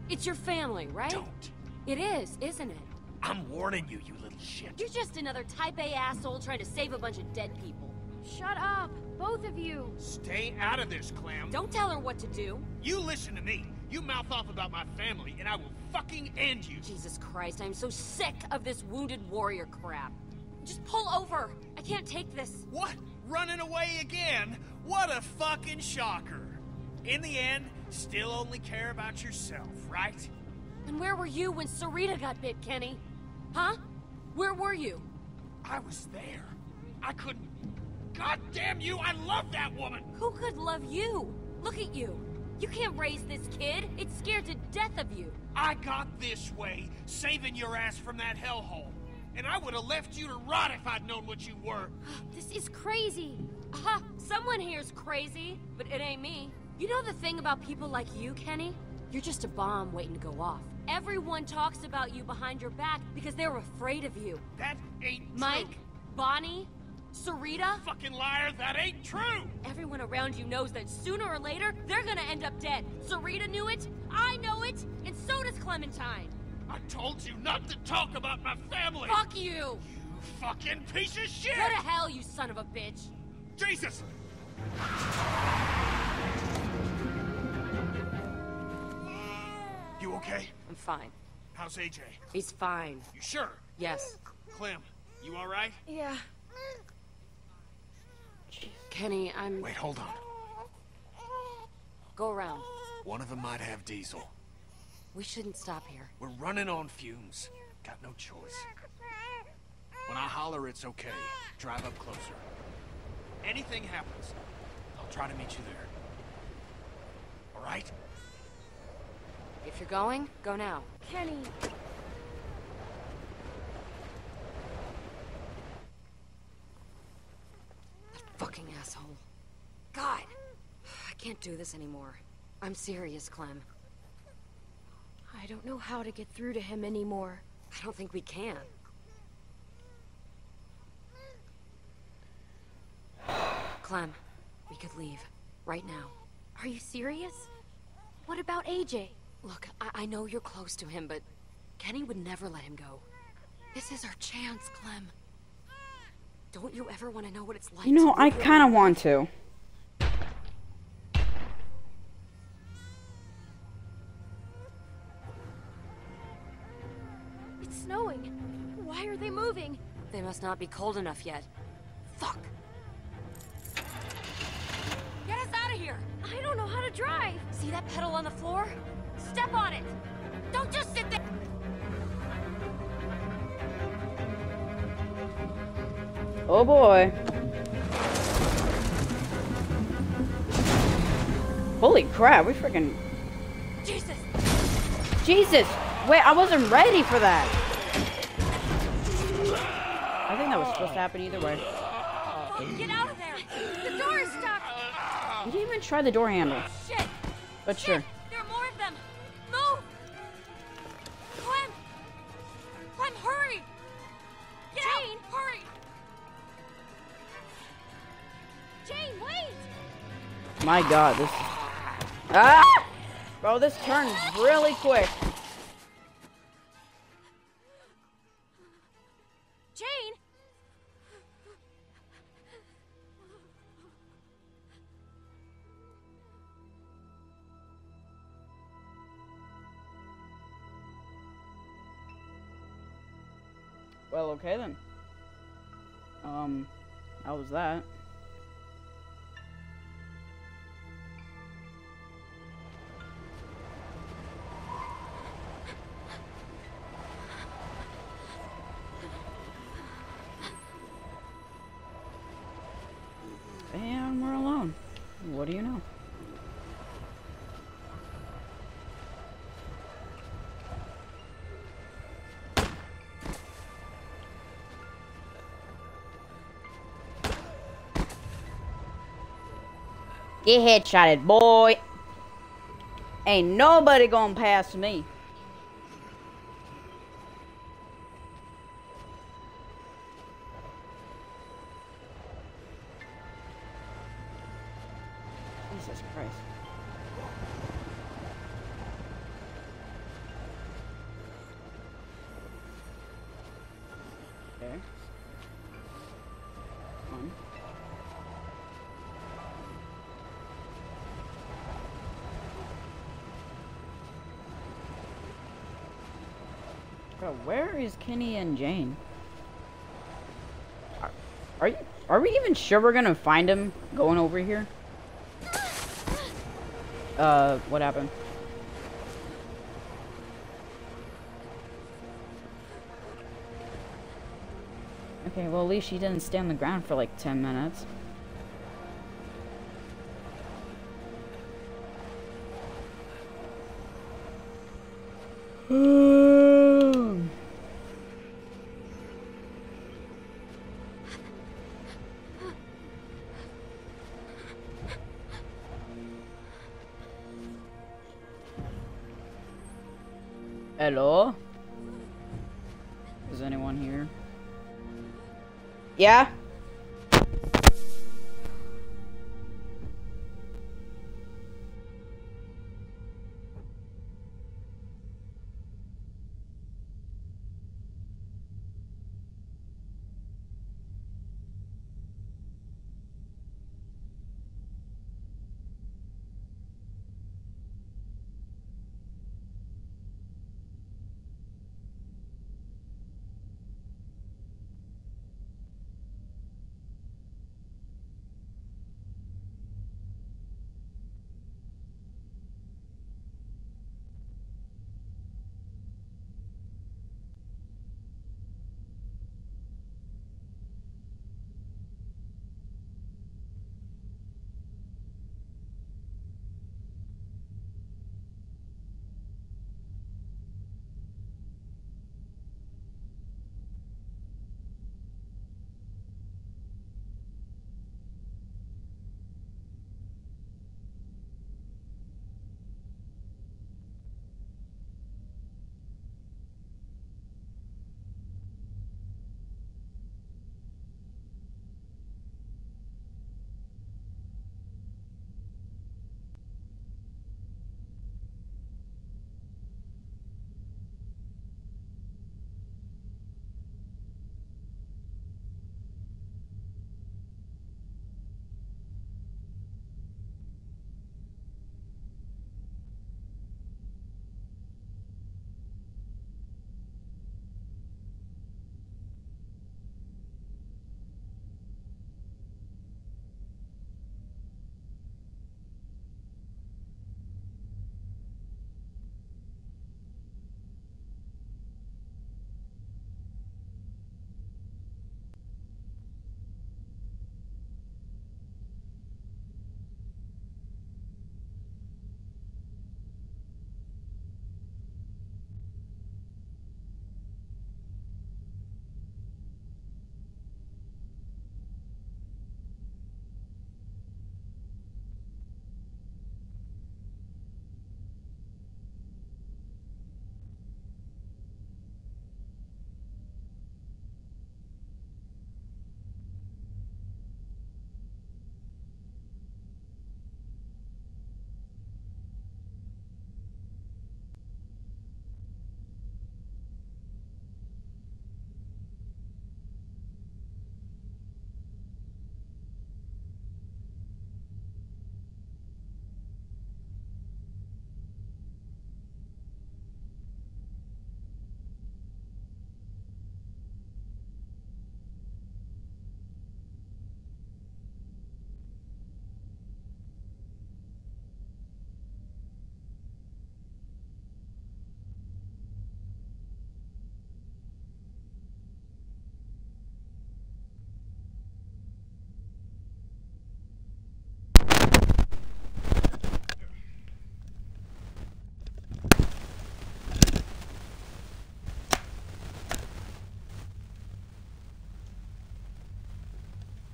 [SPEAKER 5] It's your family, right?
[SPEAKER 8] Don't.
[SPEAKER 5] It is, isn't it?
[SPEAKER 8] I'm warning you, you little shit.
[SPEAKER 5] You're just another type A asshole trying to save a bunch of dead people.
[SPEAKER 6] Shut up, both of you.
[SPEAKER 8] Stay out of this, Clem.
[SPEAKER 5] Don't tell her what to do.
[SPEAKER 8] You listen to me. You mouth off about my family, and I will fucking end you.
[SPEAKER 5] Jesus Christ, I'm so sick of this wounded warrior crap. Just pull over. I can't take this.
[SPEAKER 8] What? Running away again? What a fucking shocker. In the end, still only care about yourself, right?
[SPEAKER 5] And where were you when Sarita got bit, Kenny? Huh? Where were you?
[SPEAKER 8] I was there. I couldn't. God damn you, I love that woman!
[SPEAKER 5] Who could love you? Look at you. You can't raise this kid. It's scared to death of you.
[SPEAKER 8] I got this way, saving your ass from that hellhole. And I would have left you to rot if I'd known what you were. <gasps>
[SPEAKER 6] This is crazy.
[SPEAKER 5] Aha! Someone here's crazy, but it ain't me. You know the thing about people like you, Kenny? You're just a bomb waiting to go off. Everyone talks about you behind your back because they're afraid of you.
[SPEAKER 8] That ain't true.
[SPEAKER 5] Mike,
[SPEAKER 8] true.
[SPEAKER 5] Bonnie, Sarita.
[SPEAKER 8] Fucking liar, that ain't true!
[SPEAKER 5] Everyone around you knows that sooner or later, they're gonna end up dead. Sarita knew it, I know it, and so does Clementine.
[SPEAKER 8] I told you not to talk about my family!
[SPEAKER 5] Fuck you!
[SPEAKER 8] You fucking piece of shit!
[SPEAKER 5] Go to hell, you son of a bitch!
[SPEAKER 8] Jesus! You okay?
[SPEAKER 5] I'm fine.
[SPEAKER 8] How's AJ?
[SPEAKER 5] He's fine.
[SPEAKER 8] You sure?
[SPEAKER 5] Yes.
[SPEAKER 8] Clem, you alright?
[SPEAKER 6] Yeah.
[SPEAKER 5] Kenny, I'm...
[SPEAKER 8] Wait, hold on.
[SPEAKER 5] Go around.
[SPEAKER 8] One of them might have diesel.
[SPEAKER 5] We shouldn't stop here.
[SPEAKER 8] We're running on fumes. Got no choice. When I holler, it's okay. Drive up closer. Anything happens, I'll try to meet you there. All right?
[SPEAKER 5] If you're going, go now.
[SPEAKER 6] Kenny.
[SPEAKER 5] That fucking asshole. God! I can't do this anymore. I'm serious, Clem.
[SPEAKER 6] I don't know how to get through to him anymore.
[SPEAKER 5] I don't think we can. Clem, we could leave. Right now.
[SPEAKER 6] Are you serious? What about AJ?
[SPEAKER 5] Look, I, I know you're close to him, but Kenny would never let him go. This is our chance, Clem. Don't you ever want to know what it's like
[SPEAKER 1] You know,
[SPEAKER 5] to
[SPEAKER 1] I kind of want to.
[SPEAKER 6] Snowing. Why are they moving?
[SPEAKER 5] They must not be cold enough yet. Fuck! Get us out of here!
[SPEAKER 6] I don't know how to drive.
[SPEAKER 5] See that pedal on the floor? Step on it! Don't just sit there!
[SPEAKER 1] Oh boy. Holy crap, we freaking.
[SPEAKER 5] Jesus!
[SPEAKER 1] Jesus! Wait, I wasn't ready for that! I think that was supposed to happen either way.
[SPEAKER 5] Get out of there!
[SPEAKER 6] The door is stuck.
[SPEAKER 1] You didn't even try the door handle.
[SPEAKER 5] Shit!
[SPEAKER 1] But sure.
[SPEAKER 5] There are more of them! Move! Clem! Clem, hurry! Get
[SPEAKER 6] Jane!
[SPEAKER 5] out! Hurry!
[SPEAKER 6] Jane, wait!
[SPEAKER 1] My god, this. Ah! Bro, this turns really quick.
[SPEAKER 6] Jane!
[SPEAKER 1] Well, okay then. Um, how was that? Get headshotted, boy. Ain't nobody gonna pass me. Is Kenny and Jane? Are, are? Are we even sure we're gonna find him going over here? Uh, what happened? Okay, well at least she didn't stay on the ground for like 10 minutes. Hello? Is anyone here? Yeah?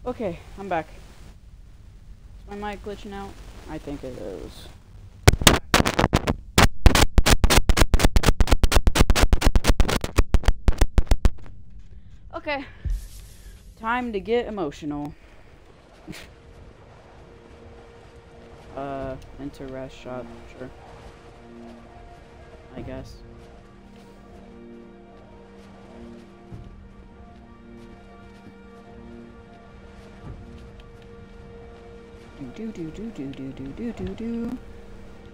[SPEAKER 1] Okay, I'm back. Is my mic glitching out? I think it is. Okay. Time to get emotional. <laughs> uh, into rest shot, sure. I guess. Do do do do do do do do do.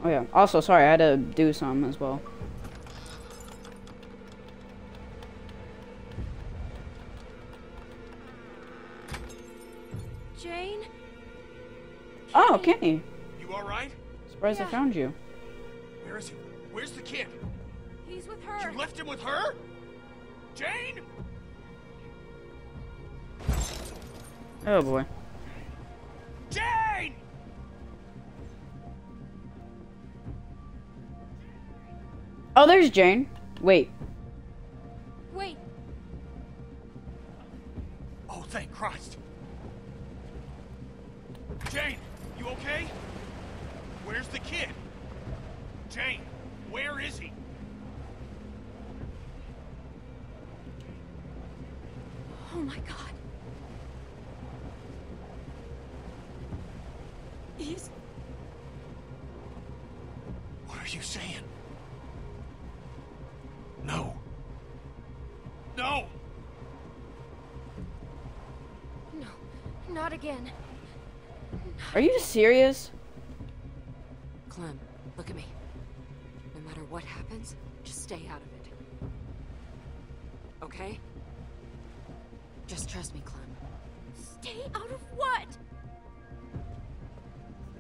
[SPEAKER 1] Oh yeah. Also, sorry, I had to do some as well.
[SPEAKER 6] Jane?
[SPEAKER 1] Oh, Kenny.
[SPEAKER 8] You all right?
[SPEAKER 1] Surprised I found you.
[SPEAKER 8] Where is he? Where's the kid?
[SPEAKER 6] He's with her.
[SPEAKER 8] You left him with her? Jane?
[SPEAKER 1] Oh boy. There's Jane. Wait.
[SPEAKER 6] Wait,
[SPEAKER 8] Oh, thank Christ. Jane, you okay? Where's the kid? Jane, where is he?
[SPEAKER 6] oh my god. He's.
[SPEAKER 8] What are you saying? No. No!
[SPEAKER 6] No, not again.
[SPEAKER 1] Are you serious?
[SPEAKER 5] Clem, look at me. No matter what happens, just stay out of it. Okay? Just trust me, Clem.
[SPEAKER 6] Stay out of what?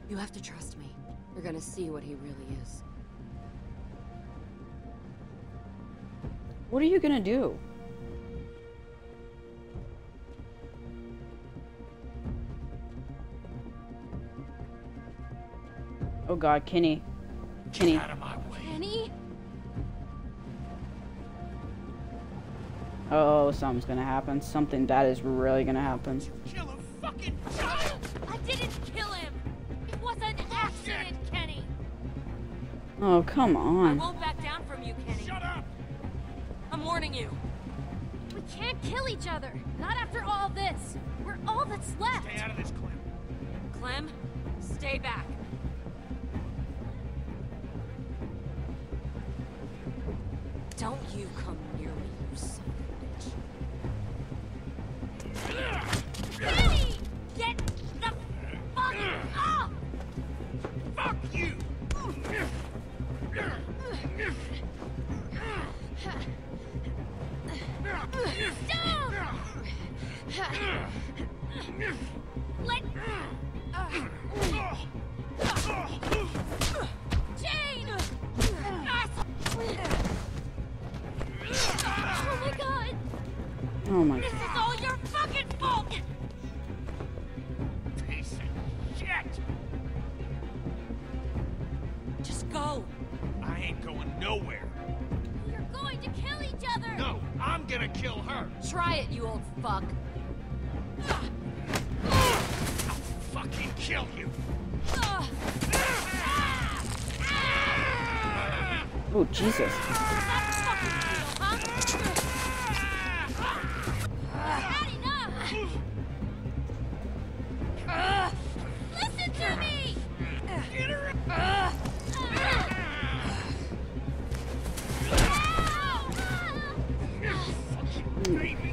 [SPEAKER 5] You have to trust me. You're gonna see what he really is.
[SPEAKER 1] What are you gonna do? God, Kenny. Kenny.
[SPEAKER 8] Out of my way.
[SPEAKER 6] Kenny?
[SPEAKER 1] Oh, something's gonna happen. Something that is really gonna happen.
[SPEAKER 8] Kill a fucking child!
[SPEAKER 14] I didn't kill him! It was an accident, Kenny!
[SPEAKER 1] Oh, come on.
[SPEAKER 14] I won't back down from you, Kenny.
[SPEAKER 8] Shut up!
[SPEAKER 14] I'm warning you.
[SPEAKER 6] We can't kill each other. Not after all this. We're all that's left.
[SPEAKER 8] Stay out of this, Clem.
[SPEAKER 14] Clem, stay back.
[SPEAKER 5] Don't you come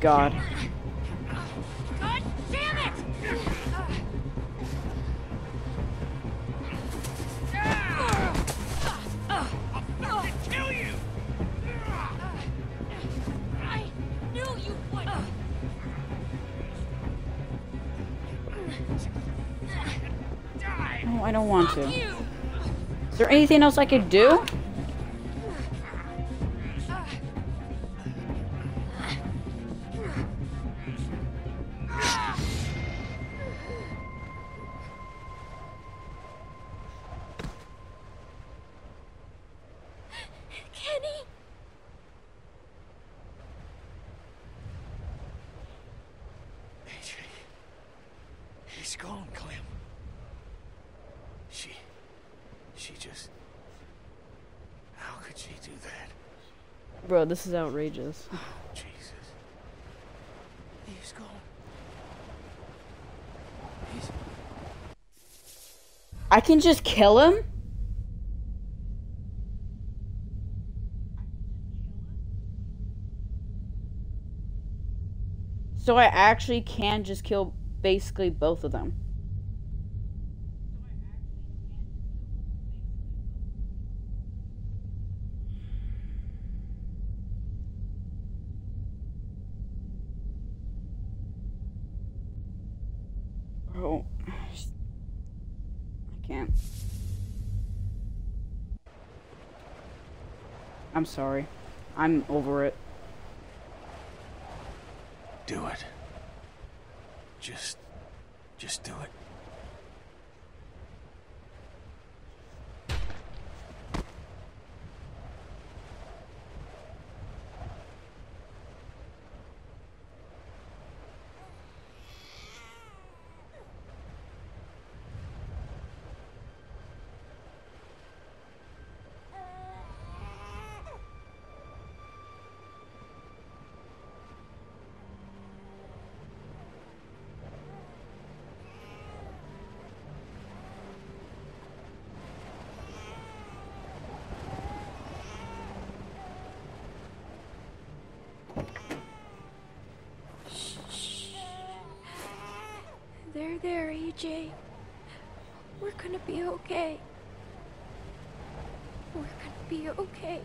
[SPEAKER 6] God.
[SPEAKER 1] God
[SPEAKER 14] damn it!
[SPEAKER 8] Fucking kill you!
[SPEAKER 14] I knew you would!
[SPEAKER 1] No, I don't want to. Is there anything else I could do?
[SPEAKER 8] Just... How could she do that?
[SPEAKER 1] Bro, this is outrageous.
[SPEAKER 8] Oh, Jesus. He's gone.
[SPEAKER 1] I can just kill him? So I actually can just kill basically both of them. I'm sorry. I'm over it.
[SPEAKER 8] Do it. Just... Just do it.
[SPEAKER 6] There, AJ. We're gonna be okay. We're gonna be okay.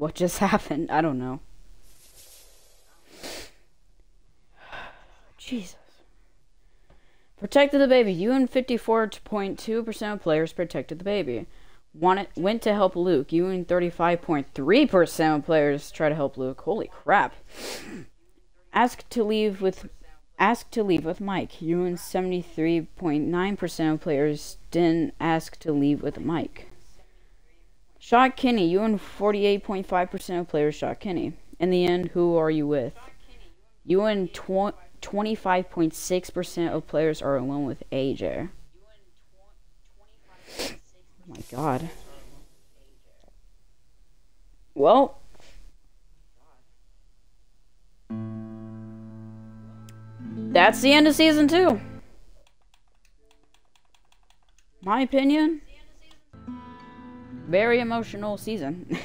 [SPEAKER 1] What just <laughs> happened? I don't know. <sighs> Jesus. Protected the baby. You and 54.2% of players protected the baby. Wanted, went to help Luke. You and 35.3% of players try to help Luke. Holy crap. <sniffs> Asked to leave with asked to leave with Mike. You and 73.9% of players didn't ask to leave with Mike. Shot Kenny. You and 48.5% of players shot Kenny. In the end, who are you with? You and 25.6% of players are alone with AJ. Oh my god. Well. That's the end of season two. My opinion. Very emotional season.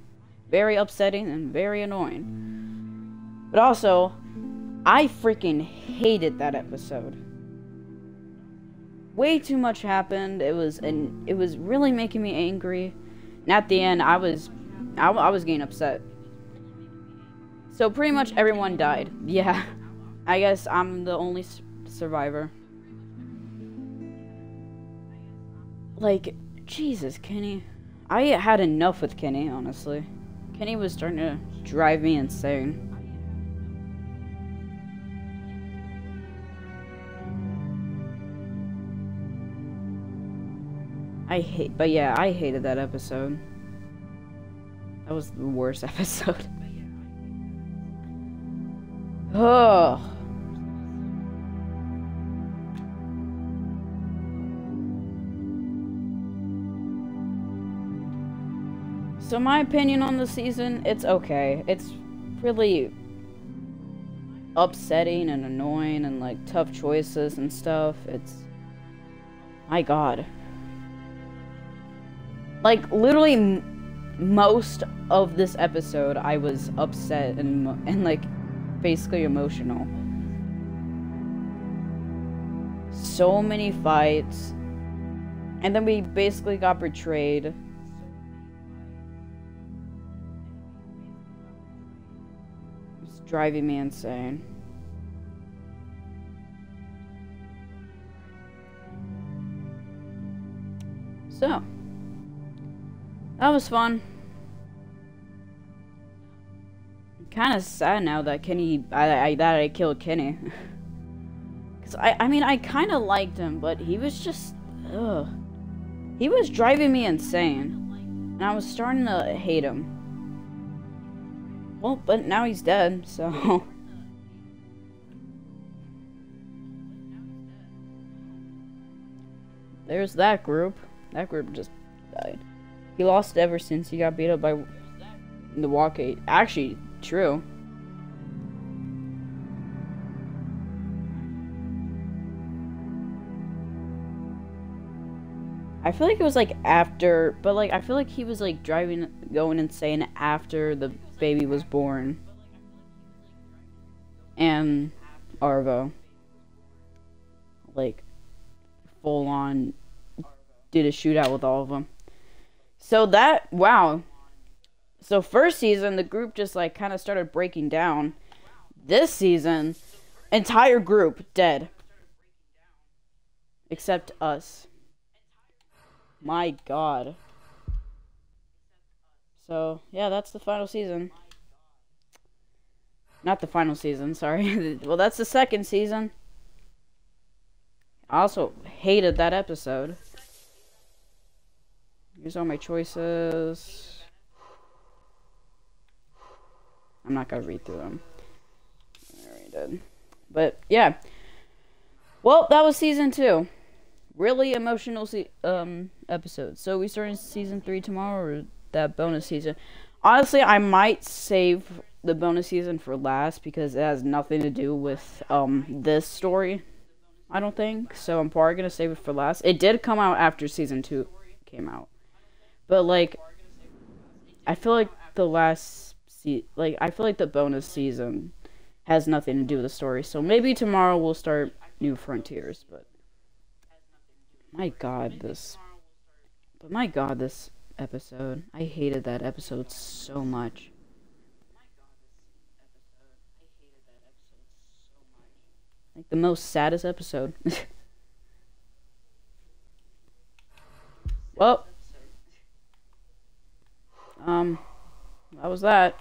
[SPEAKER 1] <laughs> very upsetting and very annoying. But also, I freaking hated that episode. Way too much happened. It was and it was really making me angry. And at the end, I was, I, I was getting upset. So pretty much everyone died. <laughs> Yeah, I guess I'm the only survivor. Like, Jesus, Kenny. I had enough with Kenny, honestly. Kenny was starting to drive me insane. I hate, but yeah, I hated that episode. That was the worst <laughs> episode. oh. So my opinion on the season, it's okay. It's really upsetting and annoying and like tough choices and stuff. It's my god. Like literally most of this episode I was upset and <laughs> and like basically emotional. So many fights. And then we basically got betrayed. Driving me insane. So, that was fun. Kind of sad now that Kenny, I, I, that I killed Kenny. <laughs> Cause I, I mean, I kind of liked him, but he was just, ugh. He was driving me insane, and I was starting to hate him. Well, but now he's dead, so. <laughs> There's that group. That group just died. He lost ever since he got beat up by the Walkade. Actually, true. I feel like it was like after, but like I feel like he was like driving, going insane after the baby was born. And Arvo. Like, full on did a shootout with all of them. So that wow. So first season the group just like kind of started breaking down. This season entire group dead. Except us. My god. So, yeah, that's the final season. Not the final season, sorry. <laughs> well, that's the second season. I also hated that episode. Here's all my choices. I'm not gonna read through them. I already did. But yeah. Well, that was season two. Really emotional se- um episode. So we start in season three tomorrow, or that bonus season. Honestly, I might save the bonus season for last because it has nothing to do with um this story. I don't think so. I'm probably gonna save it for last. It did come out after season two came out. But like, I feel like the last se- like I feel like the bonus season has nothing to do with the story. So maybe tomorrow we'll start New Frontiers. But my God, this. But my God, this episode. I hated that episode so much. Like the most saddest episode. <laughs> well. Um, that was that.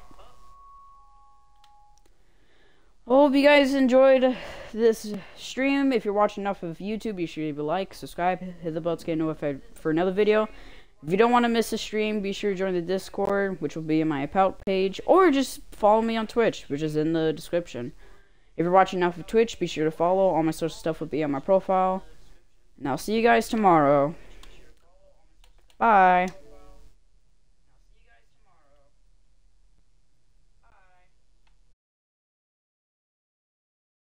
[SPEAKER 1] Well, hope you guys enjoyed this stream. If you're watching enough of YouTube, be sure to leave a like, subscribe, hit the bell to get notified for another video. If you don't want to miss a stream, be sure to join the Discord, which will be in my About page, or just follow me on Twitch, which is in the description. If you're watching enough of Twitch, be sure to follow. All my social stuff will be on my profile. And I'll see you guys tomorrow. Bye.